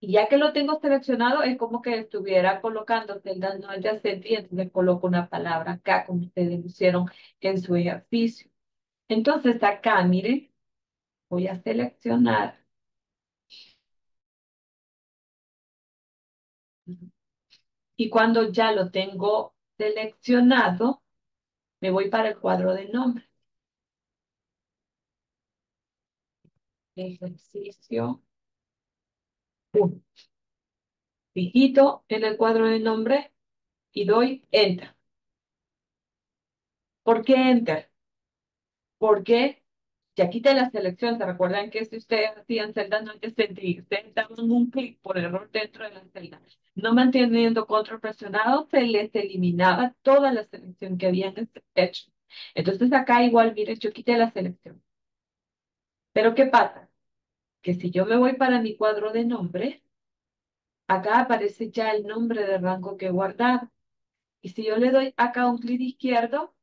y ya que lo tengo seleccionado, es como que estuviera colocando celdas no adyacentes y entonces coloco una palabra acá, como ustedes hicieron en su ejercicio. Entonces acá, miren, voy a seleccionar. Y cuando ya lo tengo seleccionado, me voy para el cuadro de nombre. Ejercicio un Digito en el cuadro de nombre y doy Enter. ¿Por qué Enter? Porque ya quité la selección. ¿Se recuerdan que si ustedes hacían celdas no y ustedes daban un clic por error dentro de la celda, no manteniendo control presionado, se les eliminaba toda la selección que habían hecho. Entonces acá igual, miren, yo quité la selección. Pero ¿qué pasa? que si yo me voy para mi cuadro de nombre, acá aparece ya el nombre de rango que he guardado. Y si yo le doy acá un clic izquierdo,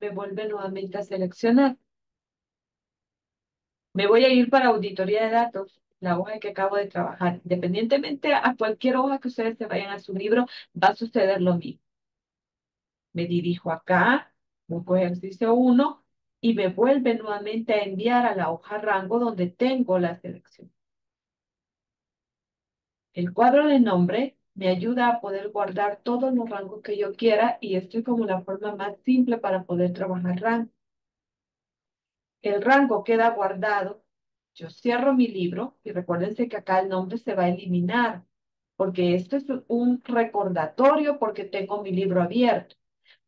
me vuelve nuevamente a seleccionar. Me voy a ir para auditoría de datos, la hoja que acabo de trabajar. Independientemente a cualquier hoja que ustedes se vayan a su libro, va a suceder lo mismo. Me dirijo acá, busco ejercicio 1 y me vuelve nuevamente a enviar a la hoja rango donde tengo la selección. El cuadro de nombre me ayuda a poder guardar todos los rangos que yo quiera y esto es como la forma más simple para poder trabajar rango. El rango queda guardado. Yo cierro mi libro y recuérdense que acá el nombre se va a eliminar porque esto es un recordatorio porque tengo mi libro abierto.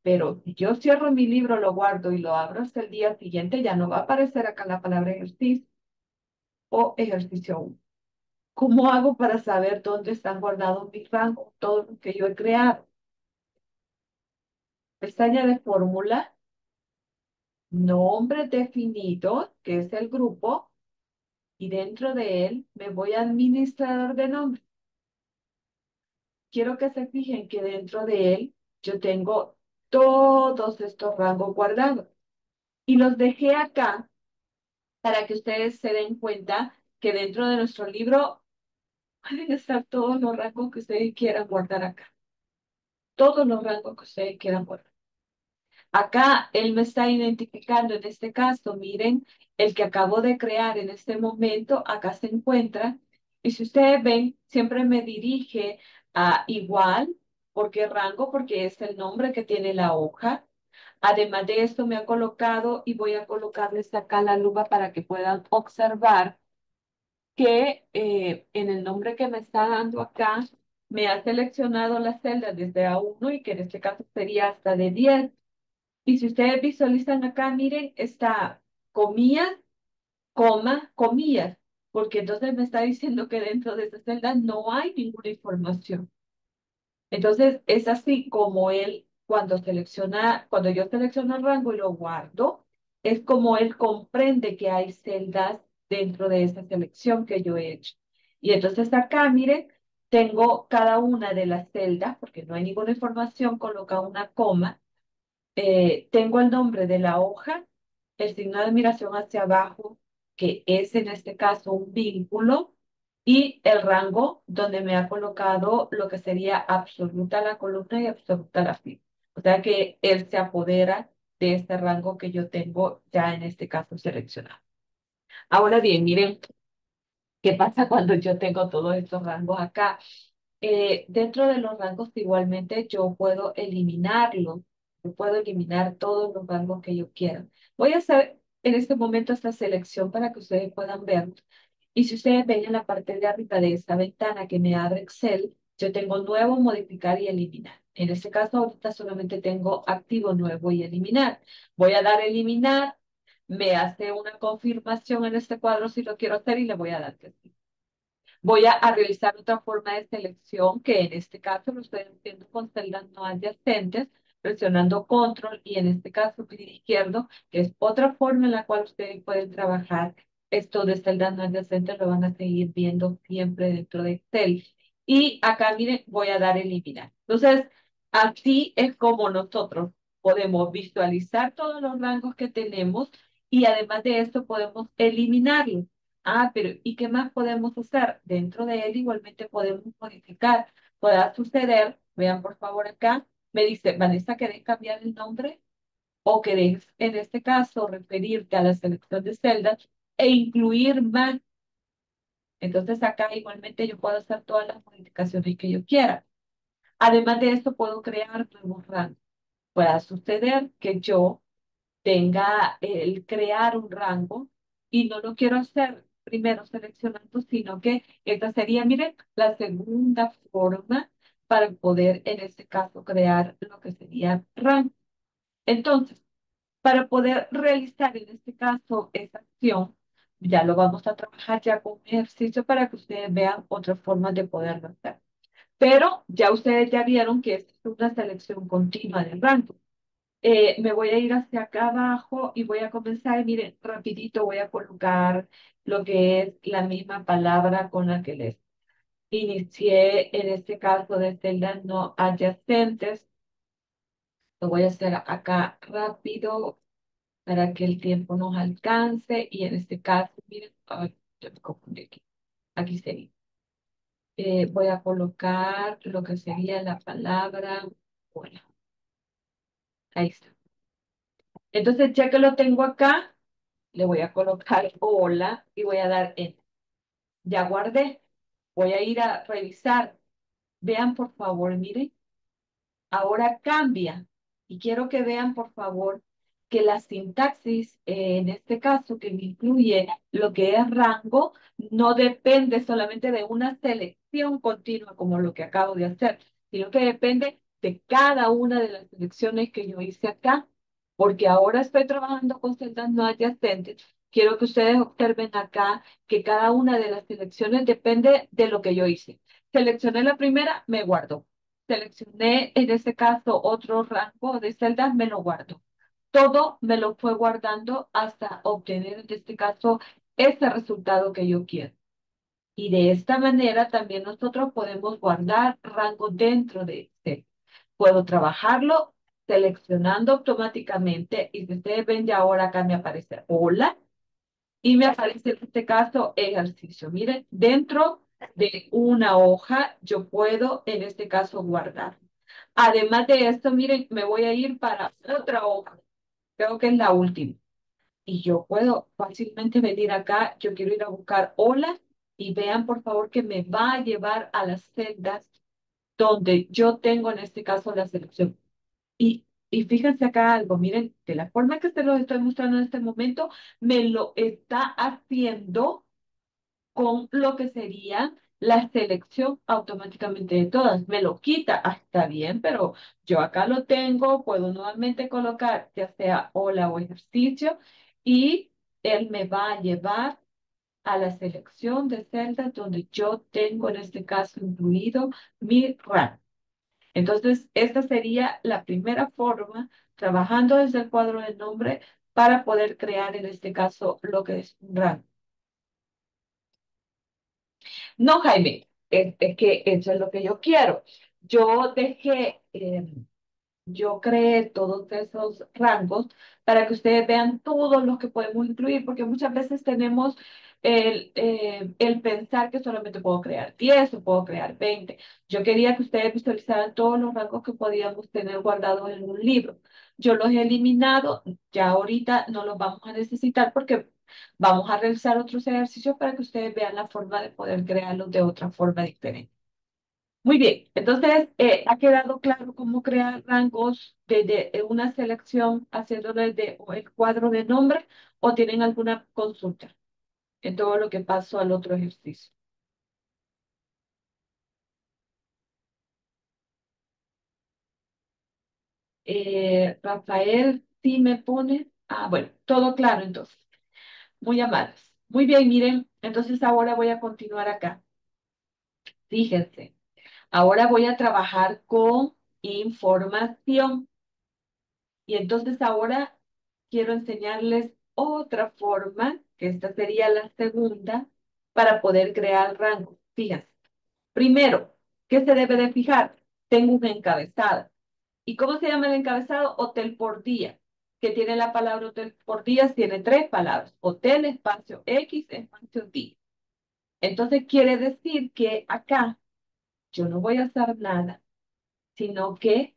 Pero si yo cierro mi libro, lo guardo y lo abro hasta el día siguiente, ya no va a aparecer acá la palabra ejercicio o ejercicio 1. ¿Cómo hago para saber dónde están guardados mis rangos, todo lo que yo he creado? Pestaña de fórmula, nombre definido, que es el grupo, y dentro de él me voy a administrador de nombre. Quiero que se fijen que dentro de él yo tengo todos estos rangos guardados. Y los dejé acá para que ustedes se den cuenta que dentro de nuestro libro pueden estar todos los rangos que ustedes quieran guardar acá. Todos los rangos que ustedes quieran guardar. Acá él me está identificando, en este caso, miren, el que acabo de crear en este momento, acá se encuentra. Y si ustedes ven, siempre me dirige a igual, ¿por qué rango? Porque es el nombre que tiene la hoja. Además de esto, me ha colocado y voy a colocarles acá la lupa para que puedan observar que eh, en el nombre que me está dando acá, me ha seleccionado las celdas desde A1 y que en este caso sería hasta de 10. Y si ustedes visualizan acá, miren, está comillas, coma, comillas, porque entonces me está diciendo que dentro de esa celda no hay ninguna información. Entonces, es así como él, cuando selecciona, cuando yo selecciono el rango y lo guardo, es como él comprende que hay celdas dentro de esa selección que yo he hecho. Y entonces acá, miren, tengo cada una de las celdas, porque no hay ninguna información, coloca una coma. Eh, tengo el nombre de la hoja, el signo de admiración hacia abajo, que es en este caso un vínculo, y el rango donde me ha colocado lo que sería absoluta la columna y absoluta la fila. O sea que él se apodera de este rango que yo tengo ya en este caso seleccionado. Ahora bien, miren, ¿qué pasa cuando yo tengo todos estos rangos acá? Eh, dentro de los rangos igualmente yo puedo eliminarlos. Yo puedo eliminar todos los rangos que yo quiera. Voy a hacer en este momento esta selección para que ustedes puedan ver. Y si ustedes ven en la parte de arriba de esta ventana que me abre Excel, yo tengo nuevo, modificar y eliminar. En este caso, ahorita solamente tengo activo, nuevo y eliminar. Voy a dar eliminar, me hace una confirmación en este cuadro si lo quiero hacer y le voy a dar que sí. Voy a, realizar otra forma de selección que en este caso lo estoy haciendo con celdas no adyacentes, presionando control y en este caso clic izquierdo, que es otra forma en la cual ustedes pueden trabajar esto de celdas no adyacentes, lo van a seguir viendo siempre dentro de Excel. Y acá, miren, voy a dar eliminar. Entonces, así es como nosotros podemos visualizar todos los rangos que tenemos y además de esto podemos eliminarlo. Ah, pero ¿y qué más podemos hacer? Dentro de él igualmente podemos modificar. Pueda suceder, vean por favor acá, me dice, Vanessa, ¿querés cambiar el nombre? O querés, en este caso, referirte a la selección de celdas e incluir más. Entonces acá igualmente yo puedo hacer todas las modificaciones que yo quiera. Además de esto, puedo crear nuevos rangos. Pueda suceder que yo tenga el crear un rango y no lo quiero hacer primero seleccionando, sino que esta sería, miren, la segunda forma para poder, en este caso, crear lo que sería rango. Entonces, para poder realizar en este caso esa acción, ya lo vamos a trabajar ya con un ejercicio para que ustedes vean otras formas de poderlo hacer. Pero ya ustedes ya vieron que es una selección continua del rango. Eh, me voy a ir hacia acá abajo y voy a comenzar, miren, rapidito voy a colocar lo que es la misma palabra con la que les inicié en este caso de celdas no adyacentes. Lo voy a hacer acá rápido para que el tiempo nos alcance y en este caso, miren, ya me confundí aquí. Aquí sería. Eh, voy a colocar lo que sería la palabra hola. Ahí está. Entonces, ya que lo tengo acá, le voy a colocar hola y voy a dar en. Ya guardé. Voy a ir a revisar. Vean, por favor, miren. Ahora cambia. Y quiero que vean, por favor, que la sintaxis, en este caso, que incluye lo que es rango, no depende solamente de una selección continua como lo que acabo de hacer, sino que depende de cada una de las selecciones que yo hice acá, porque ahora estoy trabajando con celdas no adyacentes. Quiero que ustedes observen acá que cada una de las selecciones depende de lo que yo hice. Seleccioné la primera, me guardo. Seleccioné en este caso otro rango de celdas, me lo guardo todo me lo fue guardando hasta obtener, en este caso, este resultado que yo quiero. Y de esta manera también nosotros podemos guardar rango dentro de este. Puedo trabajarlo seleccionando automáticamente y si ustedes ven ya ahora acá me aparece hola y me aparece en este caso ejercicio. Miren, dentro de una hoja yo puedo en este caso guardar. Además de esto, miren, me voy a ir para otra hoja creo que es la última. Y yo puedo fácilmente venir acá, yo quiero ir a buscar hola y vean por favor que me va a llevar a las celdas donde yo tengo en este caso la selección. Y, y fíjense acá algo, miren, de la forma que se lo estoy mostrando en este momento, me lo está haciendo con lo que sería la selección automáticamente de todas. Me lo quita, ah, está bien, pero yo acá lo tengo, puedo nuevamente colocar ya sea hola o ejercicio y él me va a llevar a la selección de celdas donde yo tengo en este caso incluido mi RAM. Entonces, esta sería la primera forma, trabajando desde el cuadro de nombre, para poder crear en este caso lo que es un RAM. No, Jaime, es, que eso es lo que yo quiero. Yo dejé, eh, yo creé todos esos rangos para que ustedes vean todos los que podemos incluir, porque muchas veces tenemos el, eh, el pensar que solamente puedo crear 10 o puedo crear 20. Yo quería que ustedes visualizaran todos los rangos que podíamos tener guardados en un libro. Yo los he eliminado, ya ahorita no los vamos a necesitar porque Vamos a realizar otros ejercicios para que ustedes vean la forma de poder crearlos de otra forma diferente. Muy bien, entonces, eh, ¿ha quedado claro cómo crear rangos desde una selección haciéndolo desde el cuadro de nombre o tienen alguna consulta en todo lo que pasó al otro ejercicio? Eh, Rafael, sí me pone. Ah, bueno, todo claro entonces. Muy amables. Muy bien, miren, entonces ahora voy a continuar acá. Fíjense, ahora voy a trabajar con información. Y entonces ahora quiero enseñarles otra forma, que esta sería la segunda, para poder crear rango. Fíjense. Primero, ¿qué se debe de fijar? Tengo un encabezado. ¿Y cómo se llama el encabezado? Hotel por día que tiene la palabra hotel por días, tiene tres palabras, hotel, espacio X, espacio día. Entonces quiere decir que acá yo no voy a hacer nada, sino que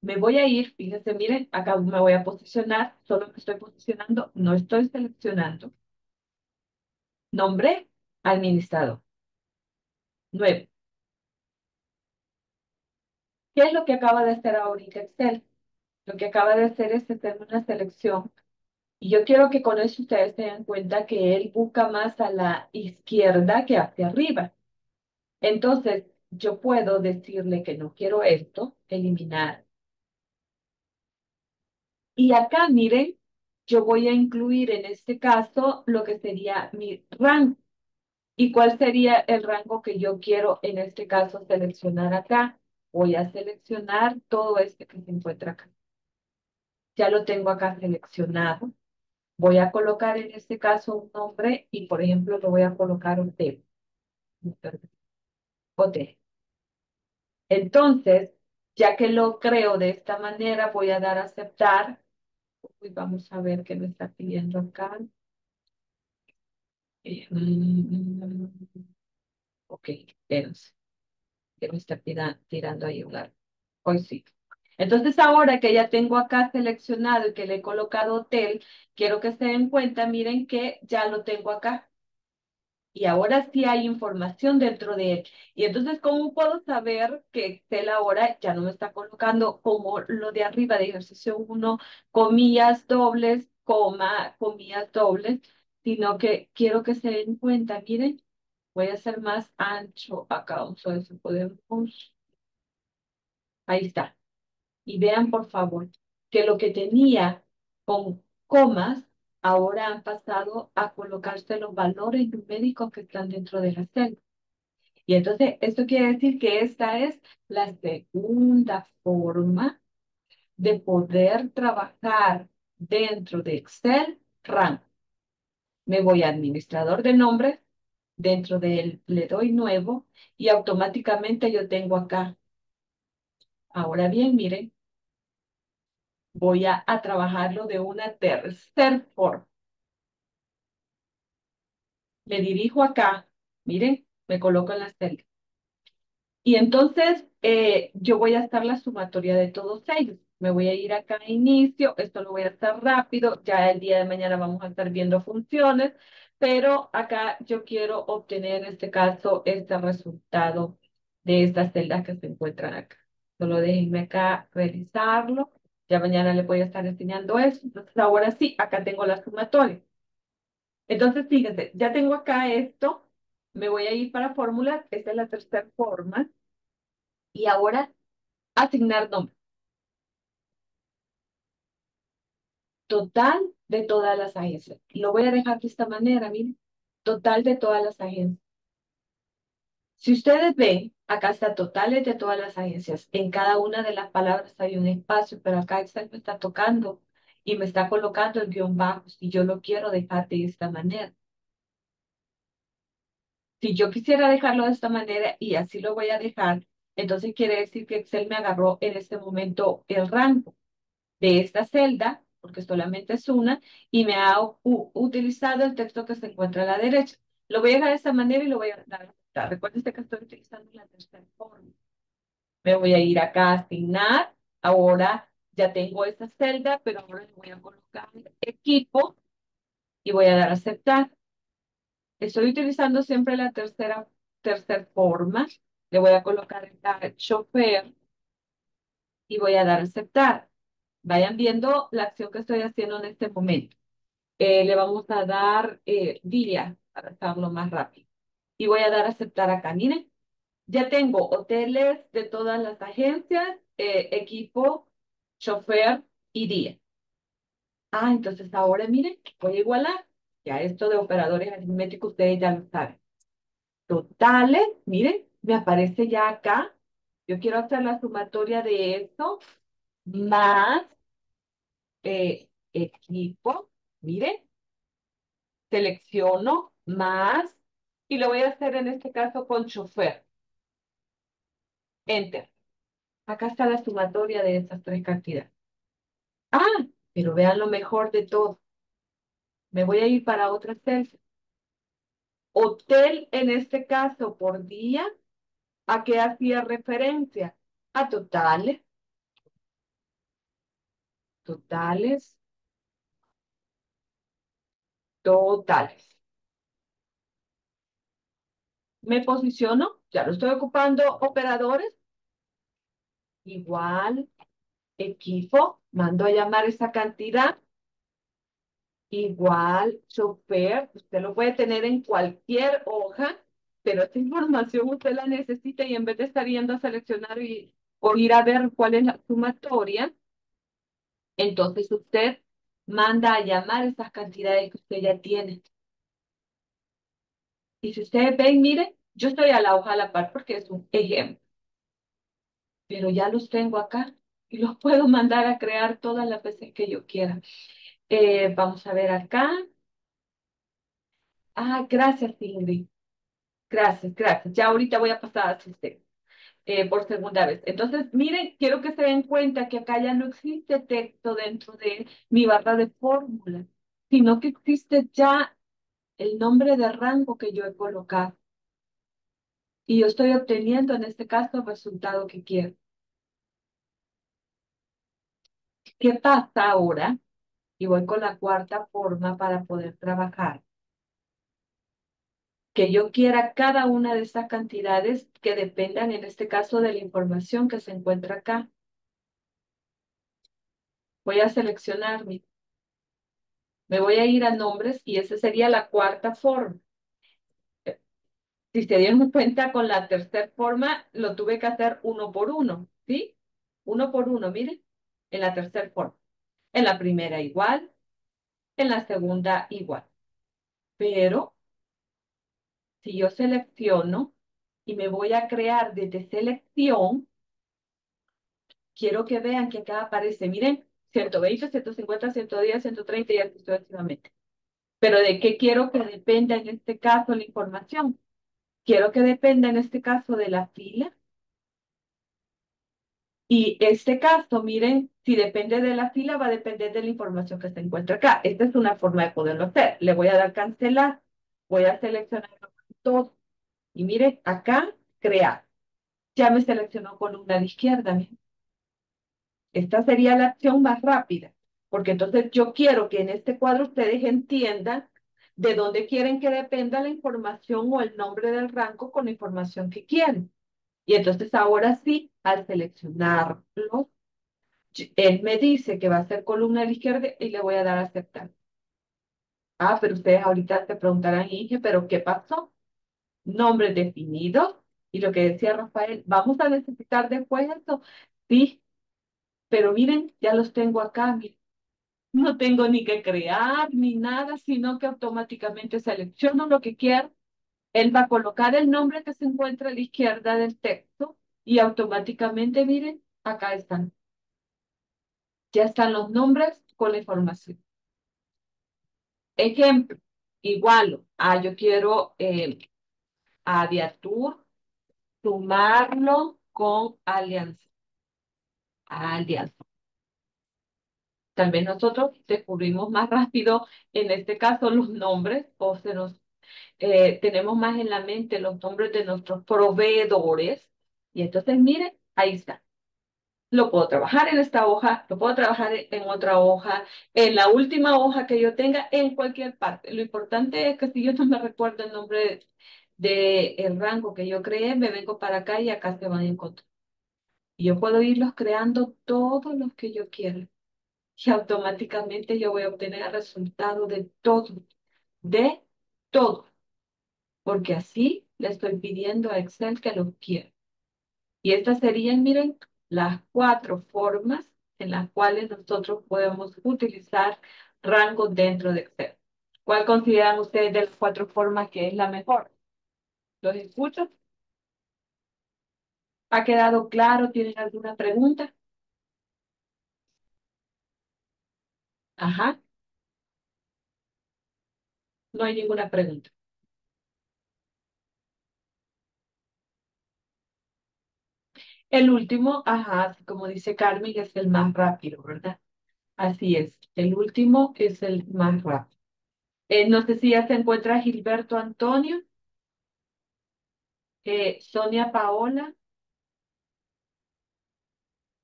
me voy a ir, fíjense, miren, acá me voy a posicionar, solo me estoy posicionando, no estoy seleccionando. Nombre, administrador. Nueve. ¿Qué es lo que acaba de hacer ahorita Excel? Lo que acaba de hacer es hacer una selección. Y yo quiero que con eso ustedes se den cuenta que él busca más a la izquierda que hacia arriba. Entonces, yo puedo decirle que no quiero esto, eliminar. Y acá, miren, yo voy a incluir en este caso lo que sería mi rango. ¿Y cuál sería el rango que yo quiero en este caso seleccionar acá? Voy a seleccionar todo este que se encuentra acá ya lo tengo acá seleccionado. Voy a colocar en este caso un nombre y, por ejemplo, lo voy a colocar hotel. Hotel. Entonces, Ya que lo creo de esta manera, voy a dar a aceptar. Y vamos a ver qué me está pidiendo acá. Ok, espérense. Que me está tirando ahí un largo. Hoy sí. Entonces, ahora que ya tengo acá seleccionado y que le he colocado hotel, quiero que se den cuenta, miren que ya lo tengo acá. Y ahora sí hay información dentro de él. Y entonces, ¿cómo puedo saber que Excel ahora ya no me está colocando como lo de arriba de ejercicio 1, comillas dobles, coma, comillas dobles, sino que quiero que se den cuenta, miren, voy a hacer más ancho acá, vamos a podemos. Ahí está. Y vean, por favor, que lo que tenía con comas, ahora han pasado a colocarse los valores numéricos que están dentro de la celda. Y entonces, esto quiere decir que esta es la segunda forma de poder trabajar dentro de Excel rango. Me voy a administrador de nombres, dentro de él le doy nuevo y automáticamente yo tengo acá. Ahora bien, miren, voy a, trabajarlo de una tercera forma. Me dirijo acá, miren, me coloco en la celda. Y entonces eh, yo voy a estar la sumatoria de todos ellos. Me voy a ir acá a inicio, esto lo voy a hacer rápido, ya el día de mañana vamos a estar viendo funciones, pero acá yo quiero obtener en este caso este resultado de estas celdas que se encuentran acá. Solo déjenme acá revisarlo. Ya mañana le voy a estar enseñando eso. Entonces, ahora sí, acá tengo la sumatoria. Entonces, fíjense, ya tengo acá esto. Me voy a ir para fórmulas. Esta es la tercera forma. Y ahora, asignar nombre. Total de todas las agencias. Lo voy a dejar de esta manera, miren. Total de todas las agencias. Si ustedes ven, acá está totales de todas las agencias. En cada una de las palabras hay un espacio, pero acá Excel me está tocando y me está colocando el guion bajo y yo lo quiero dejar de esta manera. Si yo quisiera dejarlo de esta manera y así lo voy a dejar, entonces quiere decir que Excel me agarró en este momento el rango de esta celda, porque solamente es una, y me ha utilizado el texto que se encuentra a la derecha. Lo voy a dejar de esta manera y lo voy a dar Recuerden que estoy utilizando la tercera forma. Me voy a ir acá a asignar. Ahora ya tengo esta celda, pero ahora le voy a colocar equipo y voy a dar a aceptar. Estoy utilizando siempre la tercera, tercera forma. Le voy a colocar el chofer y voy a dar a aceptar. Vayan viendo la acción que estoy haciendo en este momento. Eh, le vamos a dar eh, día para hacerlo más rápido y voy a dar aceptar acá. Miren, ya tengo hoteles de todas las agencias, eh, equipo, chofer y día. Ah, entonces ahora miren, voy a igualar. Ya esto de operadores aritméticos ustedes ya lo saben. Totales, miren, me aparece ya acá. Yo quiero hacer la sumatoria de esto más eh, equipo, miren. Selecciono más y lo voy a hacer en este caso con chofer. Enter. Acá está la sumatoria de esas tres cantidades. Ah, pero vean lo mejor de todo. Me voy a ir para otra celda. Hotel, en este caso, por día, ¿a qué hacía referencia? A totales. Totales. Totales me posiciono, ya lo estoy ocupando operadores, igual, equipo, mando a llamar esa cantidad, igual, chofer, usted lo puede tener en cualquier hoja, pero esta información usted la necesita y en vez de estar yendo a seleccionar y, o ir a ver cuál es la sumatoria, entonces usted manda a llamar esas cantidades que usted ya tiene. Y si ustedes ven, miren, yo estoy a la hoja a la par porque es un ejemplo. Pero ya los tengo acá y los puedo mandar a crear todas las veces que yo quiera. Eh, vamos a ver acá. Ah, gracias, Ingrid. Gracias, gracias. Ya ahorita voy a pasar al sistema. eh, por segunda vez. Entonces, miren, quiero que se den cuenta que acá ya no existe texto dentro de mi barra de fórmula, sino que existe ya el nombre de rango que yo he colocado. Y yo estoy obteniendo en este caso el resultado que quiero. ¿Qué pasa ahora? Y voy con la cuarta forma para poder trabajar. Que yo quiera cada una de estas cantidades que dependan, en este caso, de la información que se encuentra acá. Voy a seleccionar. Me voy a ir a nombres y esa sería la cuarta forma. Si se dieron cuenta con la tercera forma, lo tuve que hacer uno por uno, ¿sí? Uno por uno, miren, en la tercera forma. En la primera igual, en la segunda igual. Pero, si yo selecciono y me voy a crear desde selección, quiero que vean que acá aparece, miren, 120, 150, 110, 130 y así sucesivamente. Pero ¿de qué quiero que dependa en este caso la información? Quiero que dependa en este caso de la fila. Y este caso, miren, si depende de la fila, va a depender de la información que se encuentra acá. Esta es una forma de poderlo hacer. Le voy a dar cancelar. Voy a seleccionar todo. Y miren, acá, crear. Ya me seleccionó columna de izquierda. Esta sería la acción más rápida. Porque entonces yo quiero que en este cuadro ustedes entiendan de dónde quieren que dependa la información o el nombre del rango con la información que quieren. Y entonces ahora sí, al seleccionarlo, él me dice que va a ser columna a la izquierda y le voy a dar a aceptar. Ah, pero ustedes ahorita se preguntarán, Inge, ¿pero qué pasó? Nombre definido. Y lo que decía Rafael, ¿vamos a necesitar después esto? Sí, pero miren, ya los tengo acá, miren. No tengo ni que crear ni nada, sino que automáticamente selecciono lo que quiero. Él va a colocar el nombre que se encuentra a la izquierda del texto y automáticamente, miren, acá están. Ya están los nombres con la información. Ejemplo, igual, ah, yo quiero eh, a Diatur sumarlo con Alianza. Alianza. Tal vez nosotros descubrimos más rápido, en este caso, los nombres o se nos eh, tenemos más en la mente los nombres de nuestros proveedores. Y entonces, miren, ahí está. Lo puedo trabajar en esta hoja, lo puedo trabajar en otra hoja, en la última hoja que yo tenga, en cualquier parte. Lo importante es que si yo no me recuerdo el nombre del el rango que yo creé, me vengo para acá y acá se van a encontrar. Y yo puedo irlos creando todos los que yo quiera y automáticamente yo voy a obtener el resultado de todo, de todo, porque así le estoy pidiendo a Excel que lo quiera. Y estas serían, miren, las cuatro formas en las cuales nosotros podemos utilizar rangos dentro de Excel. ¿Cuál consideran ustedes de las cuatro formas que es la mejor? ¿Los escucho? ¿Ha quedado claro? ¿Tienen alguna pregunta? Ajá. No hay ninguna pregunta. El último, ajá, como dice Carmen, es el más rápido, ¿verdad? Así es, el último es el más rápido. Eh, no sé si ya se encuentra Gilberto Antonio, eh, Sonia Paola,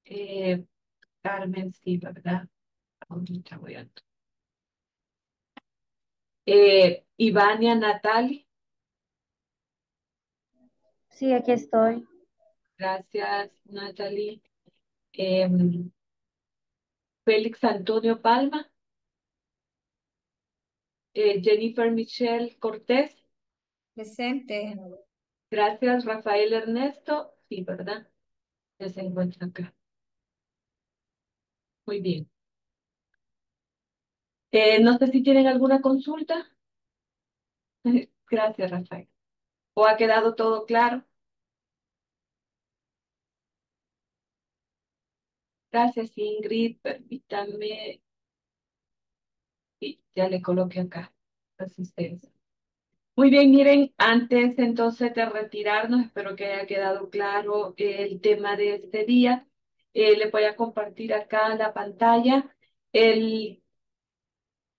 eh, Carmen, sí, ¿verdad? Eh, Ivania Natali. Sí, aquí estoy. Gracias, Natalie. Em, Félix Antonio Palma. Eh, Jennifer Michelle Cortés. Presente. Gracias, Rafael Ernesto. Sí, ¿verdad? Ya se encuentra acá. Muy bien. Eh, no sé si tienen alguna consulta. Gracias, Rafael. ¿O ha quedado todo claro? Gracias, Ingrid. Permítame. Y ya le coloqué acá asistencia. Muy bien, miren, antes entonces de retirarnos, espero que haya quedado claro el tema de este día. Eh, voy a compartir acá la pantalla el,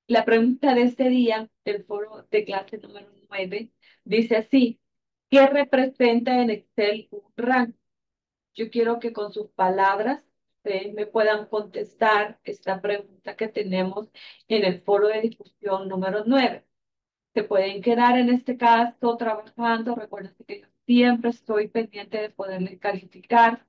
la pregunta de este día del foro de clase número 9. Dice así, ¿qué representa en Excel un rank? Yo quiero que con sus palabras ustedes me puedan contestar esta pregunta que tenemos en el foro de discusión número 9 se pueden quedar en este caso trabajando. Recuerden que yo siempre estoy pendiente de poderles calificar,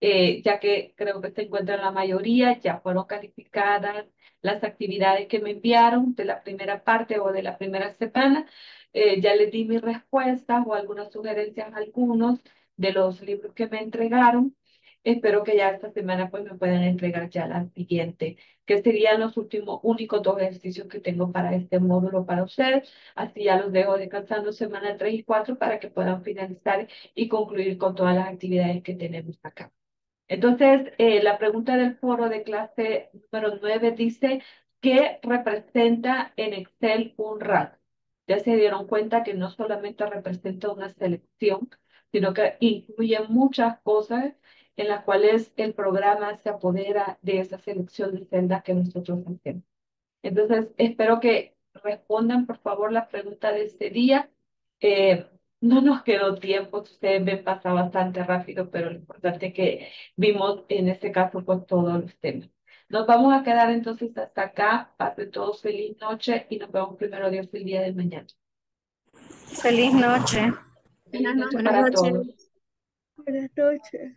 eh, ya que creo que se encuentran la mayoría, ya fueron calificadas las actividades que me enviaron de la primera parte o de la primera semana. Eh, ya les di mis respuestas o algunas sugerencias a algunos de los libros que me entregaron. Espero que ya esta semana pues me puedan entregar ya la siguiente, que serían los últimos únicos dos ejercicios que tengo para este módulo para ustedes. Así ya los dejo descansando semana 3 y 4 para que puedan finalizar y concluir con todas las actividades que tenemos acá. Entonces, eh, la pregunta del foro de clase número 9 dice, ¿qué representa en Excel un rank? Ya se dieron cuenta que no solamente representa una selección, sino que incluye muchas cosas en las cuales el programa se apodera de esa selección de celdas que nosotros hacemos. Entonces, espero que respondan, por favor, la pregunta de este día. Eh, no nos quedó tiempo, ustedes ven, pasa bastante rápido, pero lo importante es que vimos en este caso pues todos los temas. Nos vamos a quedar entonces hasta acá. Pasen todos feliz noche y nos vemos primero Dios el día de mañana. Feliz noche. Feliz Buenas noche para Buenas todos. noches. Buenas noches.